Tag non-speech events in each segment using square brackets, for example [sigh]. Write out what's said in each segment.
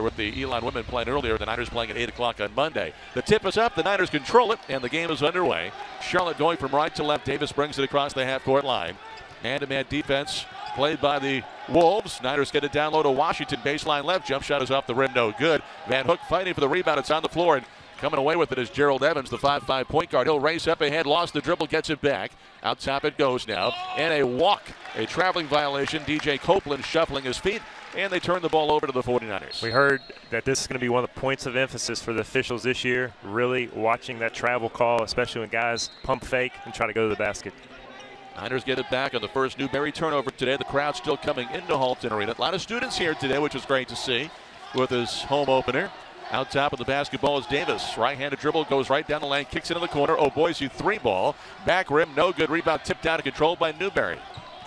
with the Elon women playing earlier. The Niners playing at 8 o'clock on Monday. The tip is up. The Niners control it, and the game is underway. Charlotte going from right to left. Davis brings it across the half court line. Man-to-man defense played by the Wolves. Niners get it down low to Washington. Baseline left. Jump shot is off the rim. No good. Van Hook fighting for the rebound. It's on the floor. And coming away with it is Gerald Evans, the 5-5 point guard. He'll race up ahead. Lost the dribble. Gets it back. Out top it goes now. And a walk. A traveling violation. DJ Copeland shuffling his feet. And they turn the ball over to the 49ers. We heard that this is going to be one of the points of emphasis for the officials this year. Really watching that travel call, especially when guys pump fake and try to go to the basket. Niners get it back on the first Newberry turnover today. The crowd still coming into Halton Arena. A lot of students here today, which was great to see with his home opener. Out top of the basketball is Davis. Right-handed dribble goes right down the lane, kicks into the corner. Oh, Boise three ball. Back rim, no good. Rebound tipped out of control by Newberry.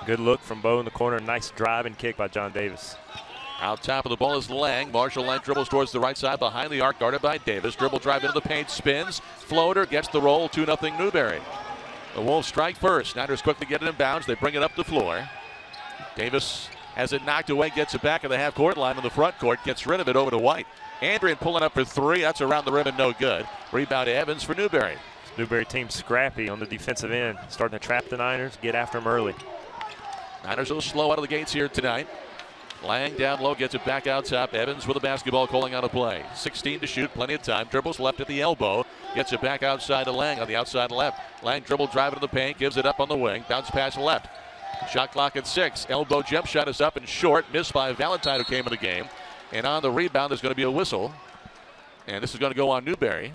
Good look from Bo in the corner. Nice drive and kick by Jon Davis. Out top of the ball is Lang. Marshall Lang dribbles towards the right side behind the arc, guarded by Davis. Dribble drive into the paint, spins, floater, gets the roll, 2 0 Newberry. The Wolves strike first. Niners quickly get it in bounds. They bring it up the floor. Davis has it knocked away, gets it back at the half court line in the front court, gets rid of it over to White. Andrien pulling up for three. That's around the rim and no good. Rebound to Evans for Newberry. Newberry team scrappy on the defensive end, starting to trap the Niners, get after them early. Niners a little slow out of the gates here tonight. Lang down low, gets it back out top. Evans with the basketball calling out a play. 16 to shoot, plenty of time. Dribbles left at the elbow. Gets it back outside to Lang on the outside left. Lang dribble driving to the paint, gives it up on the wing. Bounce pass left. Shot clock at six. Elbow jump shot is up and short. Missed by Valentine who came in the game. And on the rebound, there's going to be a whistle. And this is going to go on Newberry.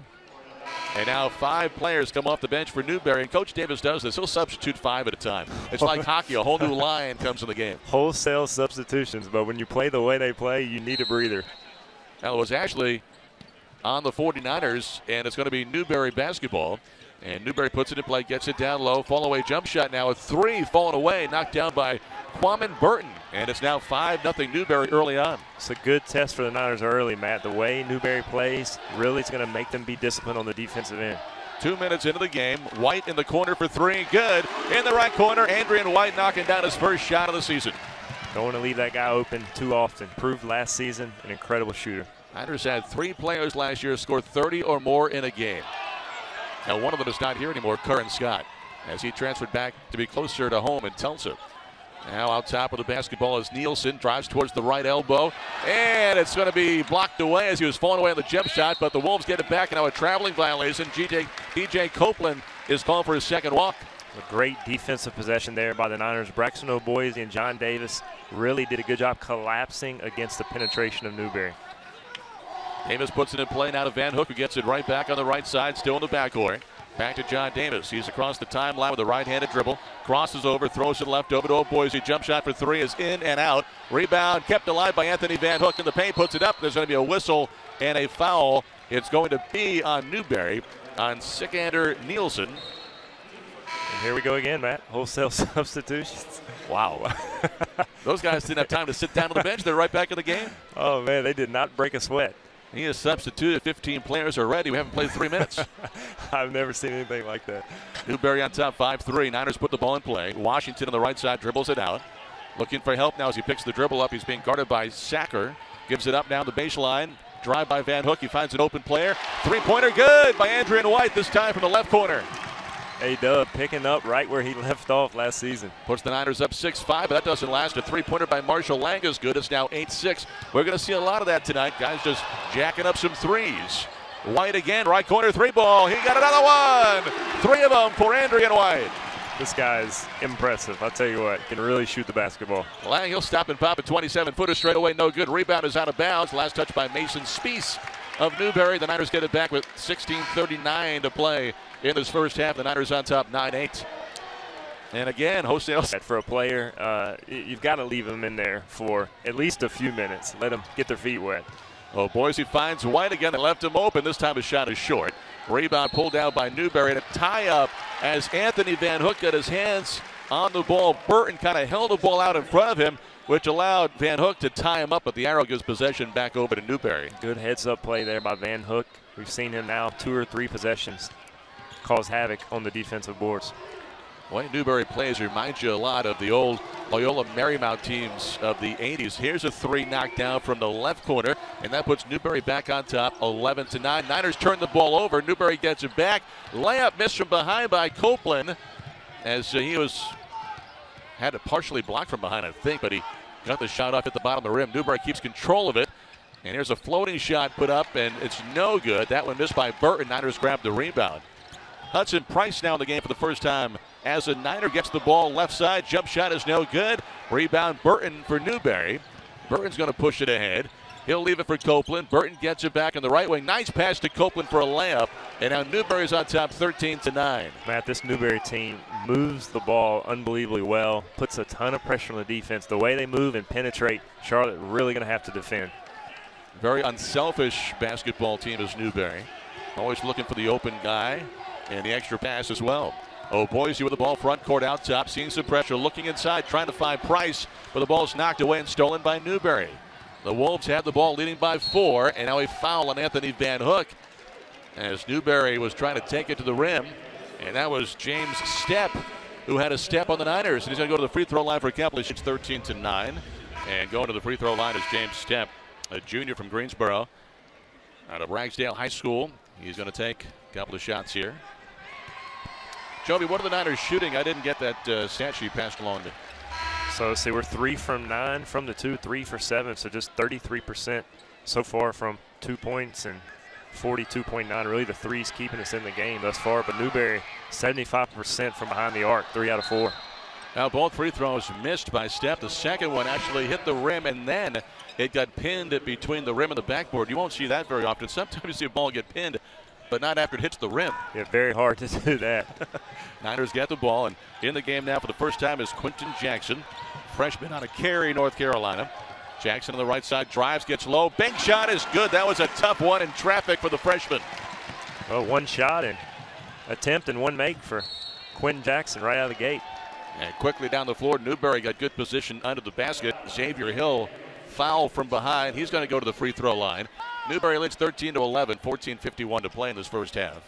And now five players come off the bench for Newberry. And Coach Davis does this. He'll substitute five at a time. It's like [laughs] hockey. A whole new line comes in the game. Wholesale substitutions, but when you play the way they play, you need a breather. Now, it was actually on the 49ers, and it's going to be Newberry basketball. And Newberry puts it in play, gets it down low. Fall away jump shot now. A three falling away, knocked down by Quaman Burton. And it's now 5 0 Newberry early on. It's a good test for the Niners early, Matt. The way Newberry plays really is going to make them be disciplined on the defensive end. Two minutes into the game. White in the corner for three. Good. In the right corner, Andrien White knocking down his first shot of the season. Don't want to leave that guy open too often. Proved last season an incredible shooter. Niners had three players last year score 30 or more in a game. Now, one of them is not here anymore, Curran Scott, as he transferred back to be closer to home in Tulsa. Now out top of the basketball is Nielsen, drives towards the right elbow, and it's going to be blocked away as he was falling away on the jump shot, but the Wolves get it back, and now a traveling violation. DJ, DJ Copeland is called for his second walk. A great defensive possession there by the Niners. Braxton Ogbueze and Jon Davis really did a good job collapsing against the penetration of Newberry. Davis puts it in play now to Van Hook, who gets it right back on the right side, still in the backcourt. Back to Jon Davis. He's across the timeline with a right-handed dribble. Crosses over, throws it left over to Ogbueze. Jump shot for three is in and out. Rebound kept alive by Anthony Van Hook in the paint. Puts it up. There's going to be a whistle and a foul. It's going to be on Newberry on Sikander Nielsen. And here we go again, Matt. Wholesale [laughs] substitutions. Wow. [laughs] Those guys didn't have time to sit down on the bench. They're right back in the game. Oh, man, they did not break a sweat. He has substituted 15 players already. We haven't played three minutes. [laughs] I've never seen anything like that. Newberry on top, 5-3. Niners put the ball in play. Washington on the right side dribbles it out. Looking for help now as he picks the dribble up. He's being guarded by Sacker. Gives it up down the baseline. Drive by Van Hook. He finds an open player. Three-pointer good by Andrien White, this time from the left corner. A-Dub picking up right where he [laughs] left off last season. Puts the Niners up 6-5, but that doesn't last. A three-pointer by Marshall Lang is good. It's now 8-6. We're going to see a lot of that tonight. Guys just jacking up some threes. White again, right corner three ball. He got another one. Three of them for Andrien White. This guy's impressive. I'll tell you what, can really shoot the basketball. Lang, he'll stop and pop a 27-footer straight away. No good. Rebound is out of bounds. Last touch by Mason Spees of Newberry. The Niners get it back with 16.39 to play in this first half. The Niners on top 9-8. And again, wholesale. For a player, uh, you've got to leave them in there for at least a few minutes. Let them get their feet wet. Oh, Boise finds White again. They left him open. This time his shot is short. Rebound pulled down by Newberry. And a tie up as Anthony Van Hook got his hands on the ball. Burton kind of held the ball out in front of him, which allowed Van Hook to tie him up, but the arrow gives possession back over to Newberry. Good heads up play there by Van Hook. We've seen him now two or three possessions cause havoc on the defensive boards. The way Newberry plays reminds you a lot of the old Loyola Marymount teams of the 80s. Here's a three knocked down from the left corner, and that puts Newberry back on top, 11 to 9. Niners turn the ball over. Newberry gets it back. Layup missed from behind by Copeland as he was had it partially blocked from behind, I think, but he got the shot off at the bottom of the rim. Newberry keeps control of it. And here's a floating shot put up, and it's no good. That one missed by Burton. Niners grab the rebound. Hudson Price now in the game for the first time as a Niner gets the ball left side. Jump shot is no good. Rebound Burton for Newberry. Burton's going to push it ahead. He'll leave it for Copeland. Burton gets it back in the right wing. Nice pass to Copeland for a layup. And now Newberry's on top 13 to 9. Matt, this Newberry team moves the ball unbelievably well, puts a ton of pressure on the defense. The way they move and penetrate, Charlotte really going to have to defend. Very unselfish basketball team is Newberry. Always looking for the open guy and the extra pass as well. Oh, Boise with the ball front court out top, seeing some pressure, looking inside, trying to find Price, but the ball's knocked away and stolen by Newberry. The Wolves have the ball leading by four, and now a foul on Anthony Van Hook as Newberry was trying to take it to the rim, and that was James Stepp who had a step on the Niners, and he's going to go to the free throw line for Capital. It's 13 to 9, and going to the free throw line is James Stepp, a junior from Greensboro out of Ragsdale High School. He's going to take a couple of shots here. Jovi, what are the Niners shooting? I didn't get that uh, stat sheet passed along to. So see, we're three from nine from the two, three for seven, so just 33% so far from two points and 42.9. Really, the threes keeping us in the game thus far. But Newberry, 75% from behind the arc, three out of four. Now both free throws missed by Stepp. The second one actually hit the rim, and then it got pinned between the rim and the backboard. You won't see that very often. Sometimes [laughs] you see a ball get pinned but not after it hits the rim. Yeah, very hard to [laughs] do that. [laughs] Niners get the ball, and in the game now for the first time is Quinton Jackson, freshman out of Cary, North Carolina. Jackson on the right side drives, gets low. Bank shot is good. That was a tough one in traffic for the freshman. Well, one shot and attempt and one make for Quinton Jackson right out of the gate. And quickly down the floor, Newberry got good position under the basket. Xavier Hill foul from behind. He's going to go to the free throw line. Newberry leads 13 to 11, 14:51 to play in this first half.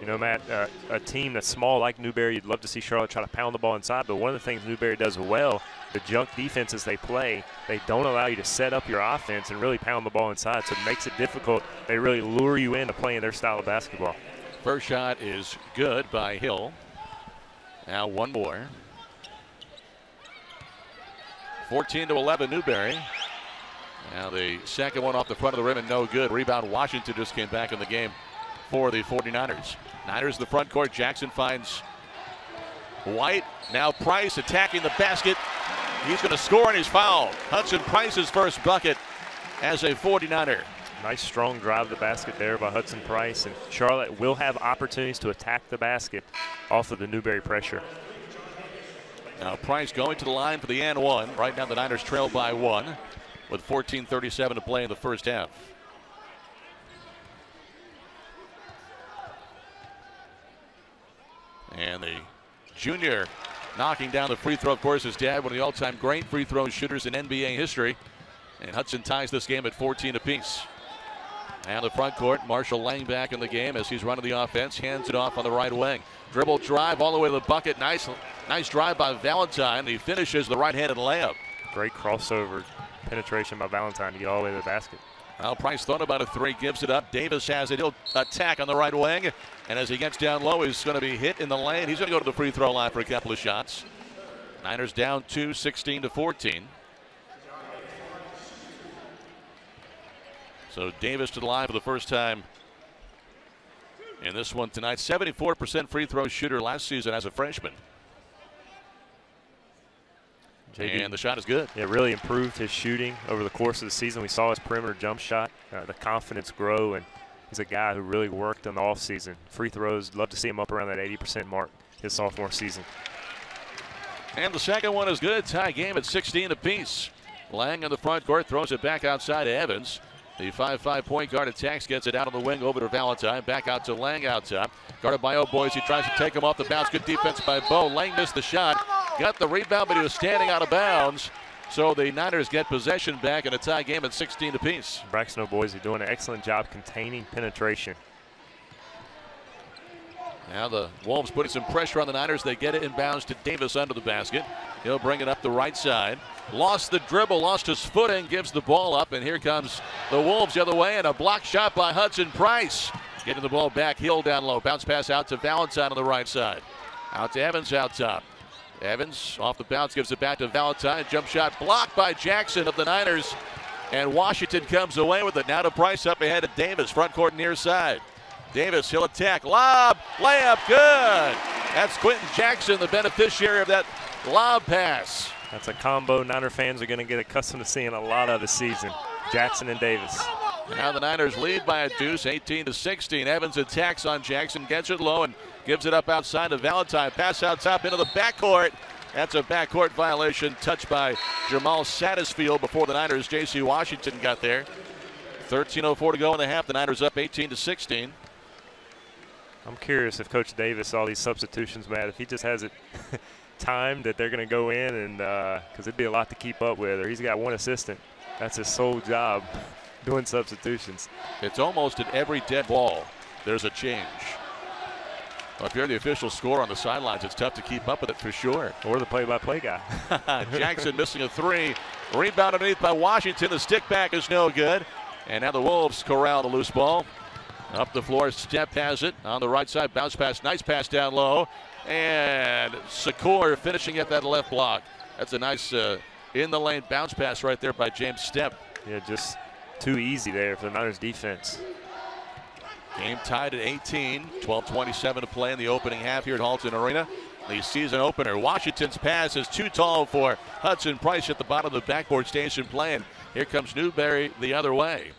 You know, Matt, uh, a team that's small like Newberry, you'd love to see Charlotte try to pound the ball inside. But one of the things Newberry does well, the junk defenses they play, they don't allow you to set up your offense and really pound the ball inside. So it makes it difficult. They really lure you into playing their style of basketball. First shot is good by Hill. Now one more. 14 to 11, Newberry. Now the second one off the front of the rim and no good. Rebound Washington just came back in the game for the 49ers. Niners in the front court. Jackson finds White. Now Price attacking the basket. He's going to score and he's fouled. Hudson Price's first bucket as a 49er. Nice strong drive to the basket there by Hudson Price. And Charlotte will have opportunities to attack the basket off of the Newberry pressure. Now Price going to the line for the and one. Right now the Niners trail by one with 14.37 to play in the first half. And the junior knocking down the free throw, of course, his dad, one of the all-time great free throw shooters in NBA history. And Hudson ties this game at 14 apiece. And the front court, Marshall Lang back in the game as he's running the offense, hands it off on the right wing. Dribble drive all the way to the bucket. Nice, nice drive by Valentine. He finishes the right-handed layup. Great crossover penetration by Valentine to get all the way to the basket. Well, Price thought about a three, gives it up. Davis has it. He'll attack on the right wing. And as he gets down low, he's going to be hit in the lane. He's going to go to the free throw line for a couple of shots. Niners down 2, 16 to 14. So Davis to the line for the first time in this one tonight. 74% free throw shooter last season as a freshman. JB, and the shot is good. It really improved his shooting over the course of the season. We saw his perimeter jump shot, uh, the confidence grow, and he's a guy who really worked in the offseason. Free throws, love to see him up around that 80% mark his sophomore season. And the second one is good. Tie game at 16 apiece. Lang in the front court throws it back outside to Evans. The 5-5 point guard attacks, gets it out on the wing over to Valentine. Back out to Lang out top. Guarded by O Boys. He tries to take him off the bounce. Good defense by Bo. Lang missed the shot. Got the rebound, but he was standing out of bounds. So the Niners get possession back in a tie game at 16 apiece. Braxton are doing an excellent job containing penetration. Now the Wolves putting some pressure on the Niners. They get it inbounds to Davis under the basket. He'll bring it up the right side. Lost the dribble, lost his footing, gives the ball up, and here comes the Wolves the other way, and a block shot by Hudson Price. Getting the ball back, heel down low. Bounce pass out to Valentine on the right side. Out to Evans out top. Evans off the bounce gives it back to Valentine. Jump shot blocked by Jackson of the Niners. And Washington comes away with it. Now to Price up ahead of Davis, front court near side. Davis, he'll attack. Lob, layup, good. That's Quentin Jackson, the beneficiary of that lob pass. That's a combo Niner fans are going to get accustomed to seeing a lot of this season. Jackson and Davis. Now the Niners lead by a deuce, 18 to 16. Evans attacks on Jackson, gets it low and gives it up outside to Valentine. Pass out top into the backcourt. That's a backcourt violation touched by Jamal Satterfield before the Niners. J.C. Washington got there. 13.04 to go in the half. The Niners up 18 to 16. I'm curious if Coach Davis, all these substitutions, Matt, if he just has it [laughs] timed that they're going to go in and because uh, it'd be a lot to keep up with, or he's got one assistant. That's his sole job, [laughs] doing substitutions. It's almost at every dead ball. There's a change. Well, if you're the official score on the sidelines, it's tough to keep up with it for sure. Or the play-by-play guy. [laughs] Jackson missing a three. Rebound underneath by Washington. The stick back is no good. And now the Wolves corral the loose ball. Up the floor, Stepp has it on the right side. Bounce pass, nice pass down low. And Secor finishing at that left block. That's a nice uh, in the lane bounce pass right there by James Stepp. Yeah, just too easy there for the Niners defense. Game tied at 18, 12-27 to play in the opening half here at Halton Arena. The season opener. Washington's pass is too tall for Hudson Price at the bottom of the backboard station playing. Here comes Newberry the other way.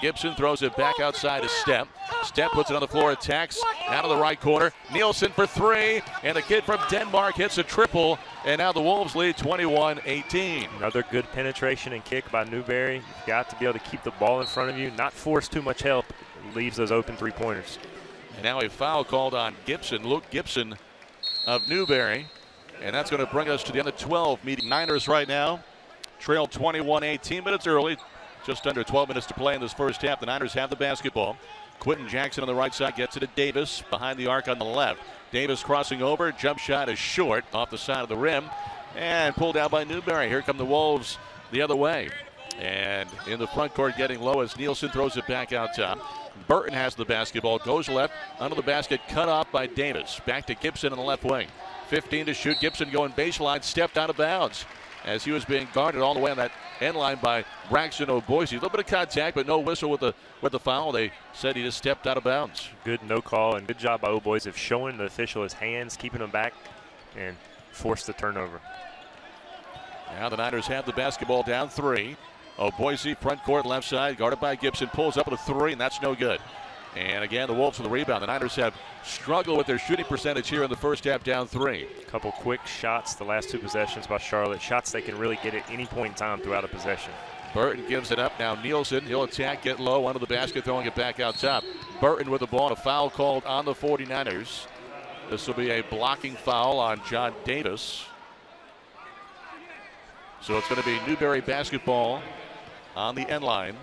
Gibson throws it back outside to Stepp. Stepp puts it on the floor, attacks out of the right corner. Nielsen for three, and the kid from Denmark hits a triple, and now the Wolves lead 21-18. Another good penetration and kick by Newberry. You've got to be able to keep the ball in front of you, not force too much help. Leaves those open three-pointers. And now a foul called on Gibson, Luke Gibson of Newberry. And that's going to bring us to the end of 12, meeting Niners right now. Trail 21-18 minutes early. Just under 12 minutes to play in this first half. The Niners have the basketball. Quinton Jackson on the right side gets it to Davis behind the arc on the left. Davis crossing over. Jump shot is short off the side of the rim and pulled down by Newberry. Here come the Wolves the other way. And in the front court getting low as Nielsen throws it back out top. Burton has the basketball, goes left, under the basket, cut off by Davis. Back to Gibson in the left wing. 15 to shoot. Gibson going baseline, stepped out of bounds as he was being guarded all the way on that end line by Braxton Ogbueze. A little bit of contact, but no whistle with the with the foul. They said he just stepped out of bounds. Good no call and good job by Ogbueze of showing the official his hands, keeping him back, and forced the turnover. Now the Niners have the basketball down three. Ogbueze front court left side, guarded by Gibson, pulls up with a three, and that's no good. And again, the Wolves with the rebound. The Niners have struggled with their shooting percentage here in the first half, down three. A couple quick shots the last two possessions by Charlotte. Shots they can really get at any point in time throughout a possession. Burton gives it up. Now Nielsen, he'll attack, get low under the basket, throwing it back out top. Burton with the ball, a foul called on the 49ers. This will be a blocking foul on Jon Davis. So it's going to be Newberry basketball on the end line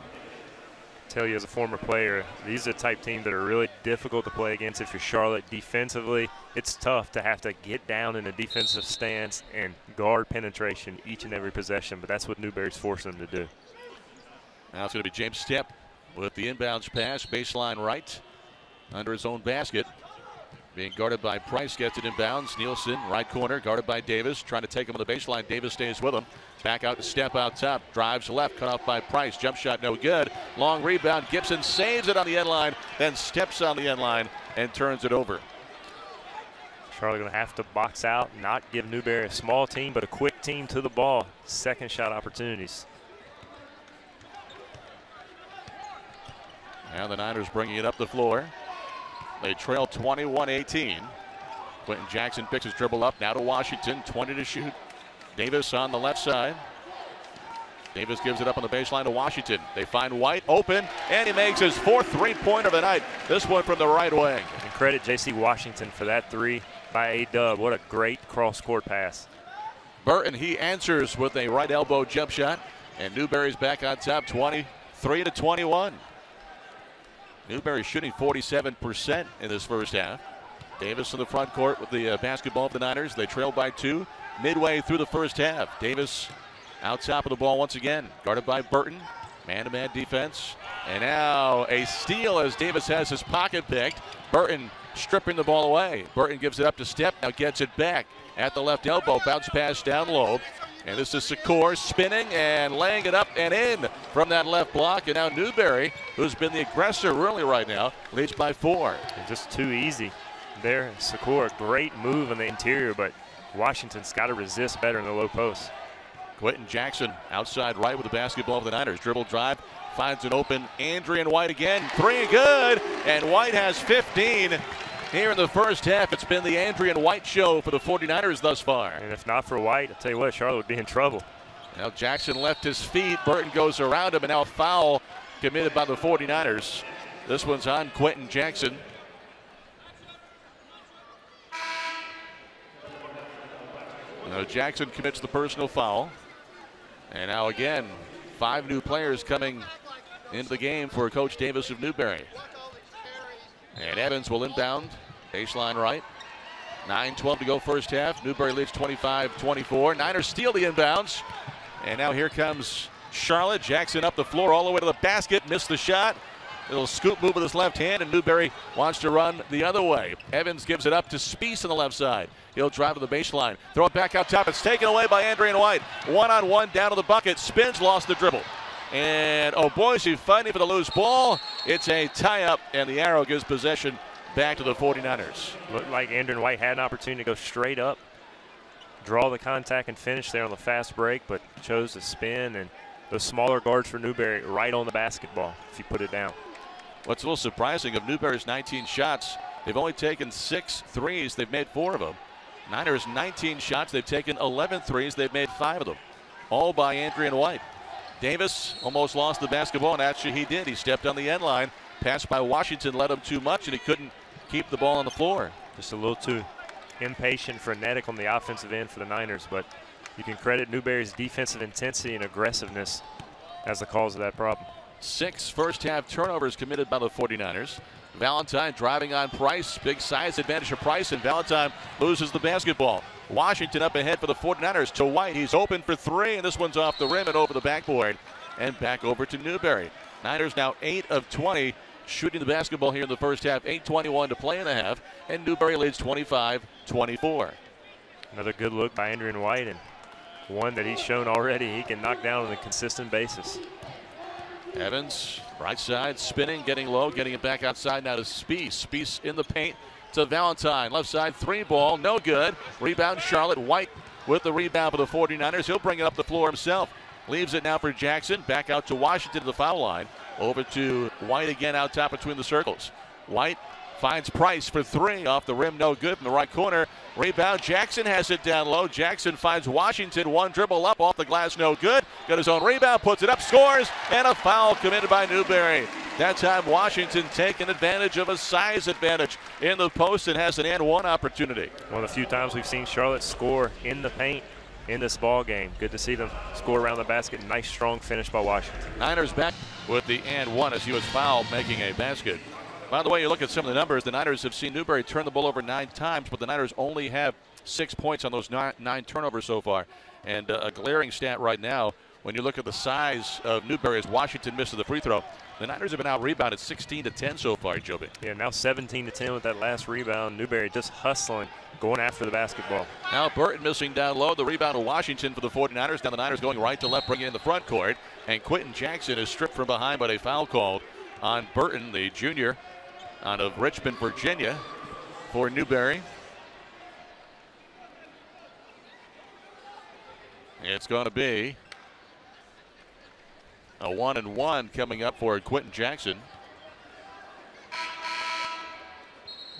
tell you as a former player, these are the type teams that are really difficult to play against. If you're Charlotte defensively, it's tough to have to get down in a defensive stance and guard penetration each and every possession, but that's what Newberry's forcing them to do. Now it's going to be James Stepp with the inbounds pass, baseline right, under his own basket. Being guarded by Price, gets it inbounds. Nielsen, right corner, guarded by Davis, trying to take him on the baseline. Davis stays with him. Back out to Stepp out top. Drives left, cut off by Price. Jump shot no good. Long rebound. Gibson saves it on the end line, then steps on the end line and turns it over. Charlotte going to have to box out, not give Newberry a small team, but a quick team to the ball. Second shot opportunities. Now the Niners bringing it up the floor. They trail 21-18. Quenton Jackson picks his dribble up. Now to Washington. 20 to shoot. Davis on the left side. Davis gives it up on the baseline to Washington. They find White open, and he makes his fourth three-pointer of the night. This one from the right wing. And credit J.C. Washington for that three by A-Dub. What a great cross-court pass. Burton, he answers with a right elbow jump shot, and Newberry's back on top, 23 to 21. Newberry shooting 47% in this first half. Davis in the front court with the uh, basketball of the Niners. They trail by two midway through the first half. Davis out top of the ball once again, guarded by Burton. Man to man defense. And now a steal as Davis has his pocket picked. Burton stripping the ball away. Burton gives it up to Stepp, now gets it back at the left elbow. Bounce pass down low. And this is Secor spinning and laying it up and in from that left block. And now Newberry, who's been the aggressor really right now, leads by four. And just too easy there. Secor, great move in the interior, but Washington's got to resist better in the low post. Quenton Jackson outside right with the basketball of the Niners. Dribble drive, finds an open Andrien White again. Three good, and White has 15 here in the first half. It's been the Andrien White show for the 49ers thus far. And if not for White, I'll tell you what, Charlotte would be in trouble. Now Jackson left his feet. Burton goes around him, and now foul committed by the 49ers. This one's on Quentin Jackson. Now Jackson commits the personal foul. And now again, five new players coming into the game for Coach Davis of Newberry. And Evans will inbound, baseline right. 9-12 to go first half. Newberry leads 25-24. Niners steal the inbounds. And now here comes Charlotte. Jackson up the floor all the way to the basket. Missed the shot. Little scoop move with his left hand, and Newberry wants to run the other way. Evans gives it up to Spees on the left side. He'll drive to the baseline. Throw it back out top. It's taken away by Andrien White. One on one down to the bucket. Spins, lost the dribble. And oh boy, she's fighting for the loose ball. It's a tie up, and the arrow gives possession back to the 49ers. Looked like Andrien White had an opportunity to go straight up, draw the contact, and finish there on the fast break, but chose to spin. And those smaller guards for Newberry right on the basketball if you put it down. What's a little surprising of Newberry's 19 shots, they've only taken six threes. They've made four of them. Niners 19 shots. They've taken 11 threes. They've made five of them, all by Andrien White. Davis almost lost the basketball, and actually he did. He stepped on the end line. Passed by Washington led him too much, and he couldn't keep the ball on the floor. Just a little too impatient, frenetic on the offensive end for the Niners, but you can credit Newberry's defensive intensity and aggressiveness as the cause of that problem. Six first half turnovers committed by the 49ers. Valentine driving on Price. Big size advantage for Price, and Valentine loses the basketball. Washington up ahead for the 49ers to White. He's open for three, and this one's off the rim and over the backboard and back over to Newberry. Niners now 8 of 20 shooting the basketball here in the first half. 8.21 to play in the half, and Newberry leads 25 24. Another good look by Andrien White, and one that he's shown already he can knock down on a consistent basis. Evans, right side, spinning, getting low, getting it back outside now to Spees. Spees in the paint to Valentine. Left side, three ball, no good. Rebound, Charlotte. White with the rebound for the 49ers. He'll bring it up the floor himself. Leaves it now for Jackson. Back out to Washington to the foul line. Over to White again out top between the circles. White Finds Price for three off the rim, no good in the right corner. Rebound, Jackson has it down low. Jackson finds Washington, one dribble up off the glass, no good. Got his own rebound, puts it up, scores, and a foul committed by Newberry. That time, Washington taking advantage of a size advantage in the post and has an and one opportunity. One of the few times we've seen Charlotte score in the paint in this ball game. Good to see them score around the basket. Nice, strong finish by Washington. Niners back with the and one as he was fouled, making a basket. By the way, you look at some of the numbers. The Niners have seen Newberry turn the ball over nine times, but the Niners only have six points on those nine, nine turnovers so far. And uh, a glaring stat right now, when you look at the size of Newberry as Washington misses the free throw, the Niners have been out rebounded 16 to 10 so far, Joby. Yeah, now 17 to 10 with that last rebound. Newberry just hustling, going after the basketball. Now Burton missing down low. The rebound to Washington for the 49ers. Now the Niners going right to left, bringing in the front court. And Quenton Jackson is stripped from behind, but a foul called on Burton, the junior out of Richmond, Virginia for Newberry. It's going to be a one and one coming up for Quenton Jackson.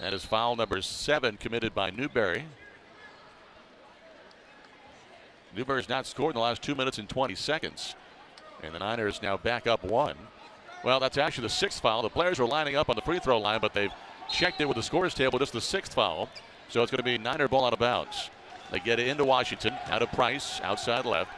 That is foul number seven committed by Newberry. Newberry's not scored in the last two minutes and 20 seconds. And the Niners now back up one. Well, that's actually the sixth foul. The players were lining up on the free throw line, but they've checked it with the scores table. Just the sixth foul. So it's going to be Niner ball out of bounds. They get it into Washington. Out of Price, outside left.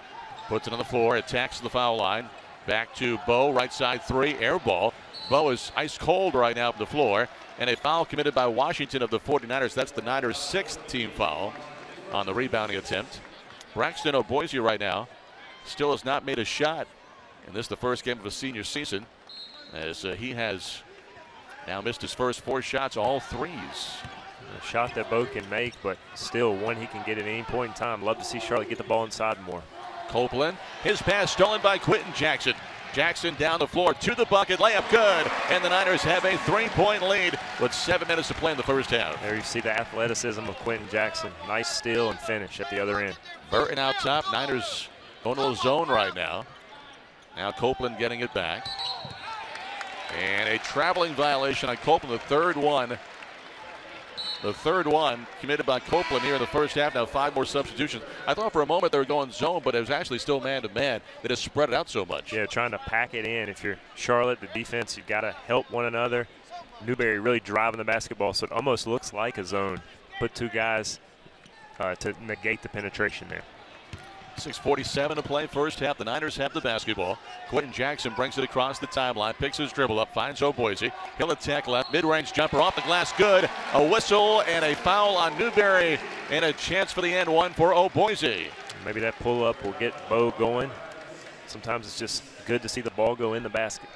Puts it on the floor, attacks the foul line. Back to Bo, right side three, air ball. Bo is ice cold right now up the floor. And a foul committed by Washington of the 49ers. That's the Niners' sixth team foul on the rebounding attempt. Braxton Ogbueze right now still has not made a shot. And this is the first game of a senior season as uh, he has now missed his first four shots, all threes. A shot that Bo can make, but still one he can get at any point in time. Love to see Charlotte get the ball inside more. Copeland, his pass stolen by Quenton Jackson. Jackson down the floor to the bucket, layup good, and the Niners have a three-point lead with seven minutes to play in the first half. There you see the athleticism of Quenton Jackson. Nice steal and finish at the other end. Burton out top. Niners going to a zone right now. Now Copeland getting it back. And a traveling violation on Copeland, the third one the third one committed by Copeland here in the first half. Now five more substitutions. I thought for a moment they were going zone, but it was actually still man to man. They just spread it out so much. Yeah, trying to pack it in. If you're Charlotte, the defense, you've got to help one another. Newberry really driving the basketball, so it almost looks like a zone. Put two guys uh, to negate the penetration there. 6.47 to play first half. The Niners have the basketball. Quenton Jackson brings it across the timeline, picks his dribble up, finds Ogbueze. He'll attack left, mid-range jumper off the glass, good. A whistle and a foul on Newberry, and a chance for the end one for Ogbueze. Maybe that pull-up will get Bo going. Sometimes it's just good to see the ball go in the basket.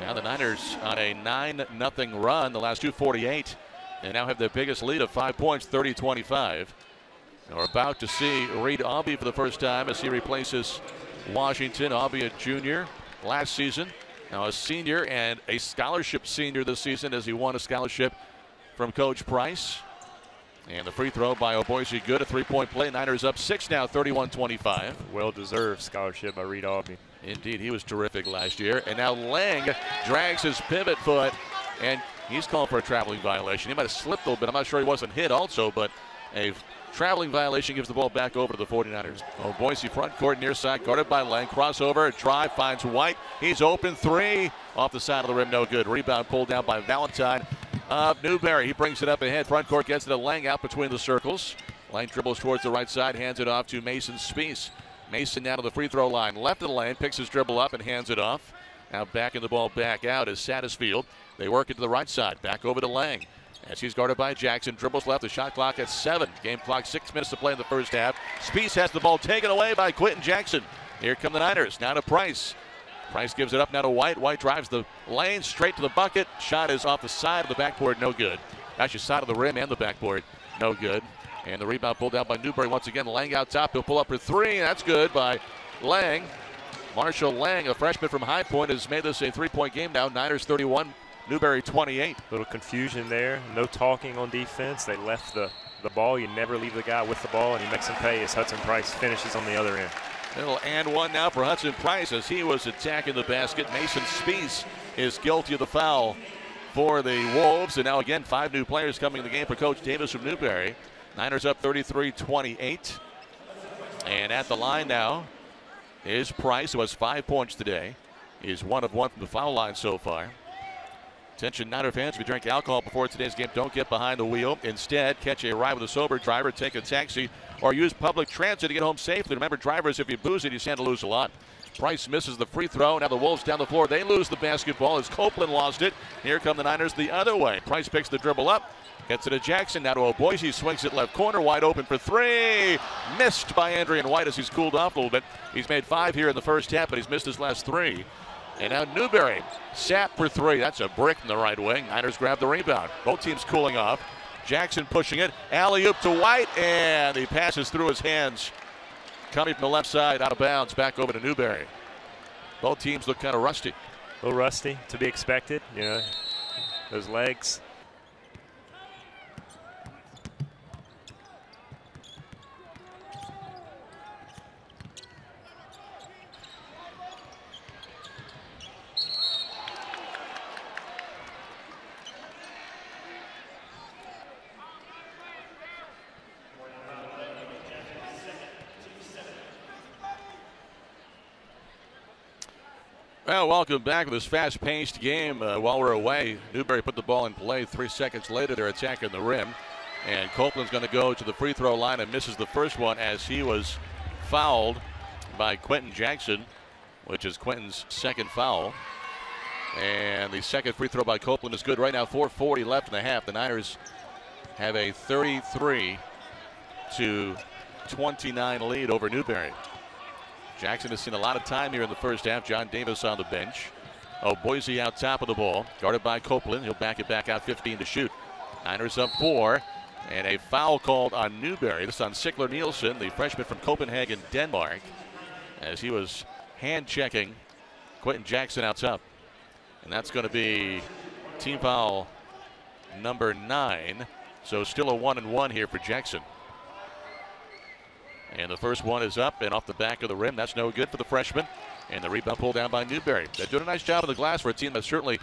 Now the Niners on a 9-0 run, the last 248, and now have their biggest lead of five points, 30-25. We're about to see Reed Aubie for the first time as he replaces Washington. Aubie, a junior last season, now a senior and a scholarship senior this season as he won a scholarship from Coach Price. And the free throw by Ogbueze good, a three-point play. Niners up six now, 31-25. Well-deserved scholarship by Reed Aubie. Indeed, he was terrific last year. And now Lang drags his pivot foot, and he's calling for a traveling violation. He might have slipped a little bit. I'm not sure he wasn't hit also, but a Traveling violation gives the ball back over to the 49ers. Oh, Boise front court near side, guarded by Lang. Crossover, drive, finds White. He's open three. Off the side of the rim, no good. Rebound pulled down by Valentine of Newberry. He brings it up ahead. Front court gets it to Lang out between the circles. Lang dribbles towards the right side, hands it off to Mason Spees. Mason down to the free throw line. Left of the lane, picks his dribble up and hands it off. Now backing the ball back out is Satterfield. They work it to the right side. Back over to Lang. As he's guarded by Jackson, dribbles left, the shot clock at seven. Game clock, six minutes to play in the first half. Spees has the ball taken away by Quenton Jackson. Here come the Niners, now to Price. Price gives it up now to White. White drives the lane straight to the bucket. Shot is off the side of the backboard, no good. Actually, side of the rim and the backboard, no good. And the rebound pulled down by Newberry once again. Lang out top. He'll pull up for three. That's good by Lang. Marshall Lang, a freshman from High Point, has made this a three point game now. Niners 31, Newberry 28. Little confusion there. No talking on defense. They left the, the ball. You never leave the guy with the ball, and he makes him pay as Hudson Price finishes on the other end. Little and one now for Hudson Price as he was attacking the basket. Mason Spees is guilty of the foul for the Wolves. And now again, five new players coming in the game for Coach Davis from Newberry. Niners up 33-28. And at the line now is Price, who has five points today. He's one of one from the foul line so far. Attention Niner fans, if you drink alcohol before today's game, don't get behind the wheel. Instead, catch a ride with a sober driver, take a taxi, or use public transit to get home safely. Remember, drivers, if you booze it, you stand to lose a lot. Price misses the free throw. Now the Wolves down the floor. They lose the basketball as Copeland lost it. Here come the Niners the other way. Price picks the dribble up. Gets it to Jackson. Now to Ogbueze. Swings it left corner. Wide open for three. Missed by Andrien White as he's cooled off a little bit. He's made five here in the first half, but he's missed his last three. And now Newberry sat for three. That's a brick in the right wing. Niners grab the rebound. Both teams cooling off. Jackson pushing it. Alley oop to White, and he passes through his hands. Coming from the left side, out of bounds, back over to Newberry. Both teams look kind of rusty. A little rusty, to be expected. You know, those legs Well, welcome back with this fast-paced game. Uh, while we're away, Newberry put the ball in play. Three seconds later, they're attacking the rim. And Copeland's going to go to the free throw line and misses the first one as he was fouled by Quenton Jackson, which is Quenton's second foul. And the second free throw by Copeland is good. Right now, 4.40 left in the half. The Niners have a 33 to 29 lead over Newberry. Jackson has seen a lot of time here in the first half. Jon Davis on the bench. Oh, Boise out top of the ball, guarded by Copeland. He'll back it back out 15 to shoot. Niners up four, and a foul called on Newberry. This on Sickler Nielsen, the freshman from Copenhagen, Denmark, as he was hand checking Quentin Jackson out top. And that's going to be team foul number nine. So still a one and one here for Jackson. And the first one is up and off the back of the rim. That's no good for the freshman. And the rebound pulled down by Newberry. They're doing a nice job of the glass for a team that certainly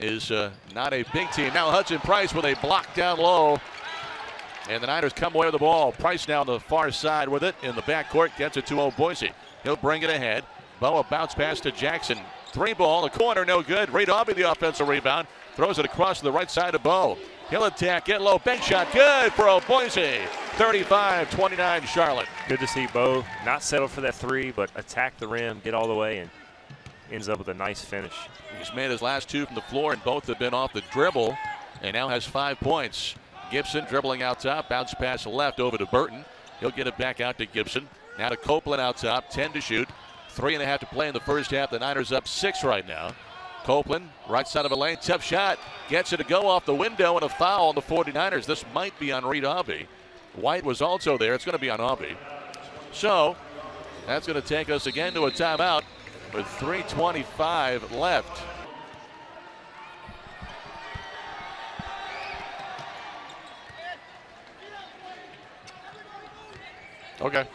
is uh, not a big team. Now Hudson Price with a block down low. And the Niners come away with the ball. Price now on the far side with it in the backcourt. Gets it to Old Boise. He'll bring it ahead. Boa bounce pass to Jackson. Three ball, the corner, no good. Reed Aubie the offensive rebound. Throws it across to the right side of Bo. He'll attack, get low, bank shot, good for Boise. 35-29 Charlotte. Good to see Bo not settle for that three, but attack the rim, get all the way, and ends up with a nice finish. He's made his last two from the floor, and both have been off the dribble, and now has five points. Gibson dribbling out top, bounce pass left over to Burton. He'll get it back out to Gibson. Now to Copeland out top, 10 to shoot. Three and a half to play in the first half. The Niners up six right now. Copeland, right side of a lane, tough shot. Gets it to go off the window and a foul on the 49ers. This might be on Reed Aubie. White was also there. It's going to be on Aubie. So that's going to take us again to a timeout with 3.25 left. Okay.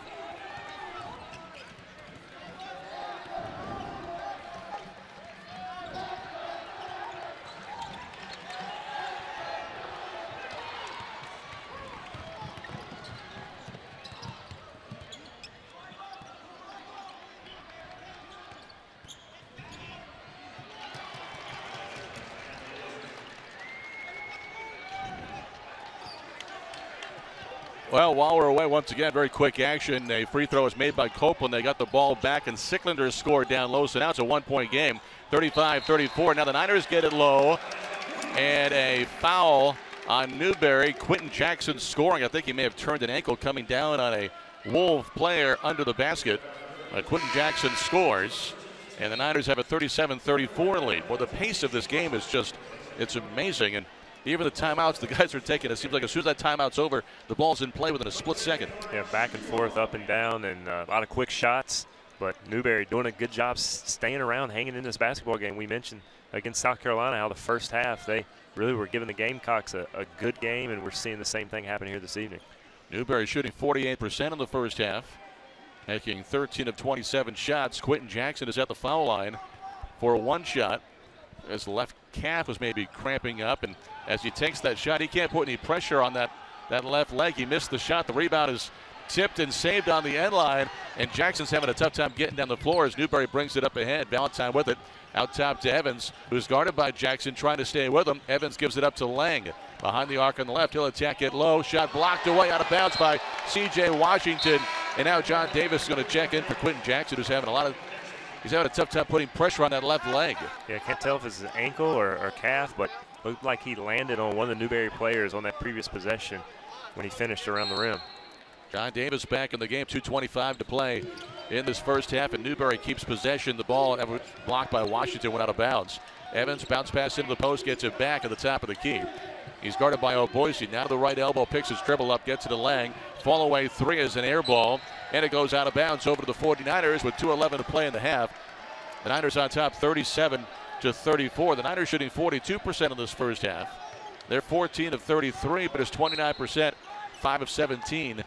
Well, while we're away, once again, very quick action. A free throw is made by Copeland. They got the ball back, and Sicklander scored down low. So now it's a one point game 35 34. Now the Niners get it low, and a foul on Newberry. Quentin Jackson scoring. I think he may have turned an ankle coming down on a Wolf player under the basket. Uh, Quentin Jackson scores, and the Niners have a 37 34 lead. Well, the pace of this game is just, it's amazing. And even the timeouts the guys are taking, it seems like as soon as that timeout's over, the ball's in play within a split second. Yeah, back and forth, up and down, and uh, a lot of quick shots. But Newberry doing a good job staying around, hanging in this basketball game. We mentioned against South Carolina how the first half they really were giving the Gamecocks a, a good game, and we're seeing the same thing happen here this evening. Newberry shooting 48% in the first half, making 13 of 27 shots. Quentin Jackson is at the foul line for one shot. His left calf was maybe cramping up, and as he takes that shot, he can't put any pressure on that, that left leg. He missed the shot. The rebound is tipped and saved on the end line, and Jackson's having a tough time getting down the floor as Newberry brings it up ahead. Valentine with it. Out top to Evans, who's guarded by Jackson, trying to stay with him. Evans gives it up to Lang. Behind the arc on the left, he'll attack it low. Shot blocked away out of bounds by C.J. Washington. And now Jon Davis is going to check in for Quentin Jackson, who's having a lot of he's having a tough time putting pressure on that left leg. Yeah, I can't tell if it's his ankle or, or calf, but looked like he landed on one of the Newberry players on that previous possession when he finished around the rim. Jon Davis back in the game, 2.25 to play in this first half, and Newberry keeps possession. The ball blocked by Washington went out of bounds. Evans bounce pass into the post, gets it back at the top of the key. He's guarded by Boise. Now the right elbow, picks his dribble up, gets it to Lang. Fall away three is an air ball, and it goes out of bounds over to the 49ers with 2.11 to play in the half. The Niners on top 37 to 34. The Niners shooting 42% in this first half. They're 14 of 33, but it's 29%, 5 of 17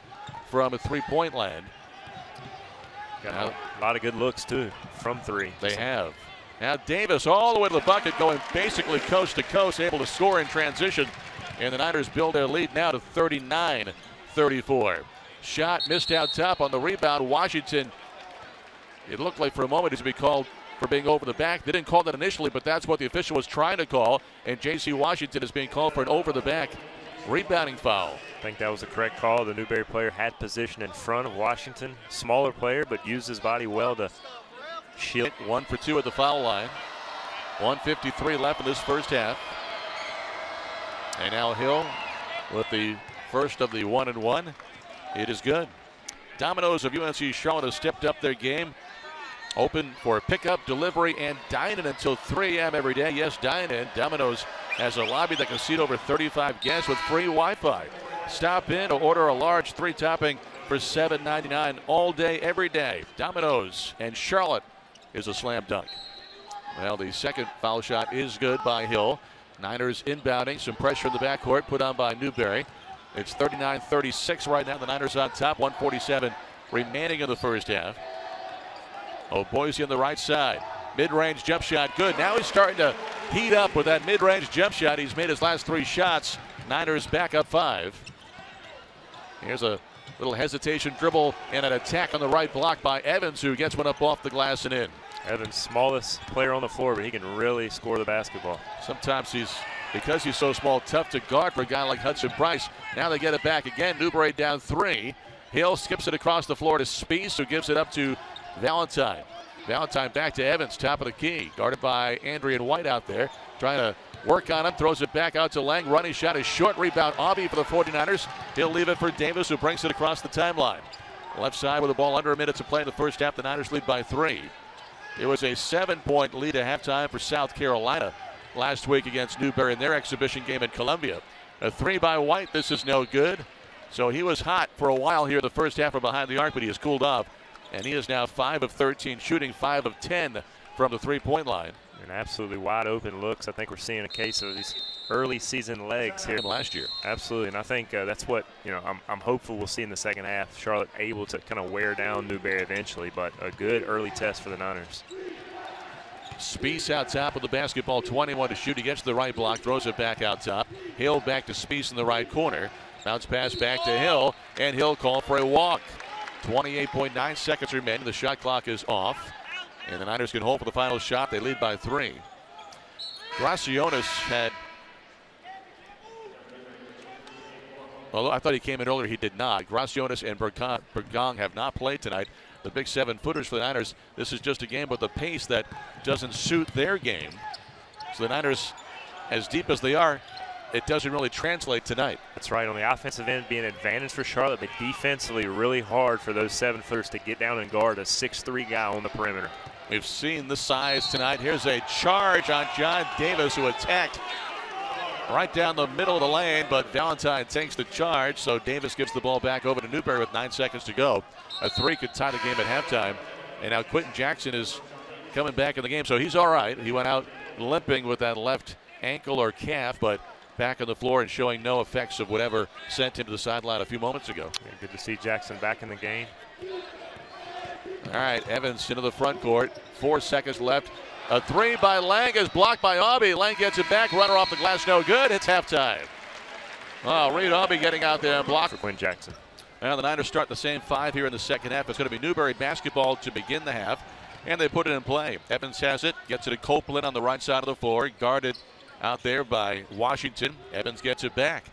from a three-point land. Got now, a lot of good looks too from three. They have. Now Davis all the way to the bucket, going basically coast to coast, able to score in transition. And the Niners build their lead now to 39 34. Shot missed out top on the rebound. Washington, it looked like for a moment he's to be called for being over the back. They didn't call that initially, but that's what the official was trying to call. And J.C. Washington is being called for an over the back rebounding foul. I think that was the correct call. The Newberry player had position in front of Washington. Smaller player, but used his body well to shield. One for two at the foul line. 153 left in this first half. And now Hill with the first of the one and one. It is good. Domino's of UNC Charlotte has stepped up their game. Open for pickup, delivery, and dine-in until 3 a.m. every day. Yes, dine-in. Domino's has a lobby that can seat over 35 guests with free Wi-Fi. Stop in or order a large three-topping for $7.99 all day, every day. Domino's and Charlotte is a slam dunk. Well, the second foul shot is good by Hill. Niners inbounding, some pressure in the backcourt put on by Newberry. It's 39-36 right now. The Niners on top, 147 remaining in the first half. Oh, Boise on the right side. Mid-range jump shot, good. Now he's starting to heat up with that mid-range jump shot. He's made his last three shots. Niners back up five. Here's a little hesitation dribble and an attack on the right block by Evans, who gets one up off the glass and in. Evans, smallest player on the floor, but he can really score the basketball. Sometimes he's, because he's so small, tough to guard for a guy like Hudson Price. Now they get it back again. Newberry down three. Hill skips it across the floor to Spees, who gives it up to Valentine. Valentine back to Evans, top of the key. Guarded by Andrien White out there. Trying to work on him. Throws it back out to Lang. Running shot is short. Rebound, Aubie for the 49ers. He'll leave it for Davis, who brings it across the timeline. Left side with the ball under a minute to play in the first half. The Niners lead by three. It was a seven point lead at halftime for South Carolina last week against Newberry in their exhibition game in Columbia. A three by White. This is no good. So he was hot for a while here the first half from behind the arc, but he has cooled off. And he is now 5 of 13, shooting 5 of 10 from the three point line. And absolutely wide open looks. I think we're seeing a case of these early season legs here. Last year. Absolutely. And I think uh, that's what, you know, I'm, I'm hopeful we'll see in the second half. Charlotte able to kind of wear down Newberry eventually, but a good early test for the Niners. Spees out top of the basketball, 21 to shoot. He gets to the right block, throws it back out top. Hill back to Spees in the right corner. Bounce pass back to Hill, and Hill call for a walk. 28.9 seconds remaining. The shot clock is off. And the Niners can hold for the final shot. They lead by three. Griciunas had. Well, I thought he came in earlier. He did not. Griciunas and Bergong have not played tonight. The big seven footers for the Niners. This is just a game with a pace that doesn't suit their game. So the Niners, as deep as they are, it doesn't really translate tonight. That's right. On the offensive end, being an advantage for Charlotte, but defensively, really hard for those seven footers to get down and guard a 6'3 guy on the perimeter. We've seen the size tonight. Here's a charge on Jon Davis, who attacked right down the middle of the lane, but Valentine takes the charge, so Davis gives the ball back over to Newberry with nine seconds to go. A three could tie the game at halftime, and now Quenton Jackson is coming back in the game, so he's all right. He went out limping with that left ankle or calf, but back on the floor and showing no effects of whatever sent him to the sideline a few moments ago. Yeah, good to see Jackson back in the game. All right, Evans into the front court. Four seconds left. A three by Lang is blocked by Aubie. Lang gets it back. Runner off the glass, no good. It's halftime. Oh, Reed Aubie getting out there and block. For Quinn Jackson. Now the Niners start the same five here in the second half. It's going to be Newberry basketball to begin the half, and they put it in play. Evans has it, gets it to Copeland on the right side of the floor, guarded out there by Washington. Evans gets it back.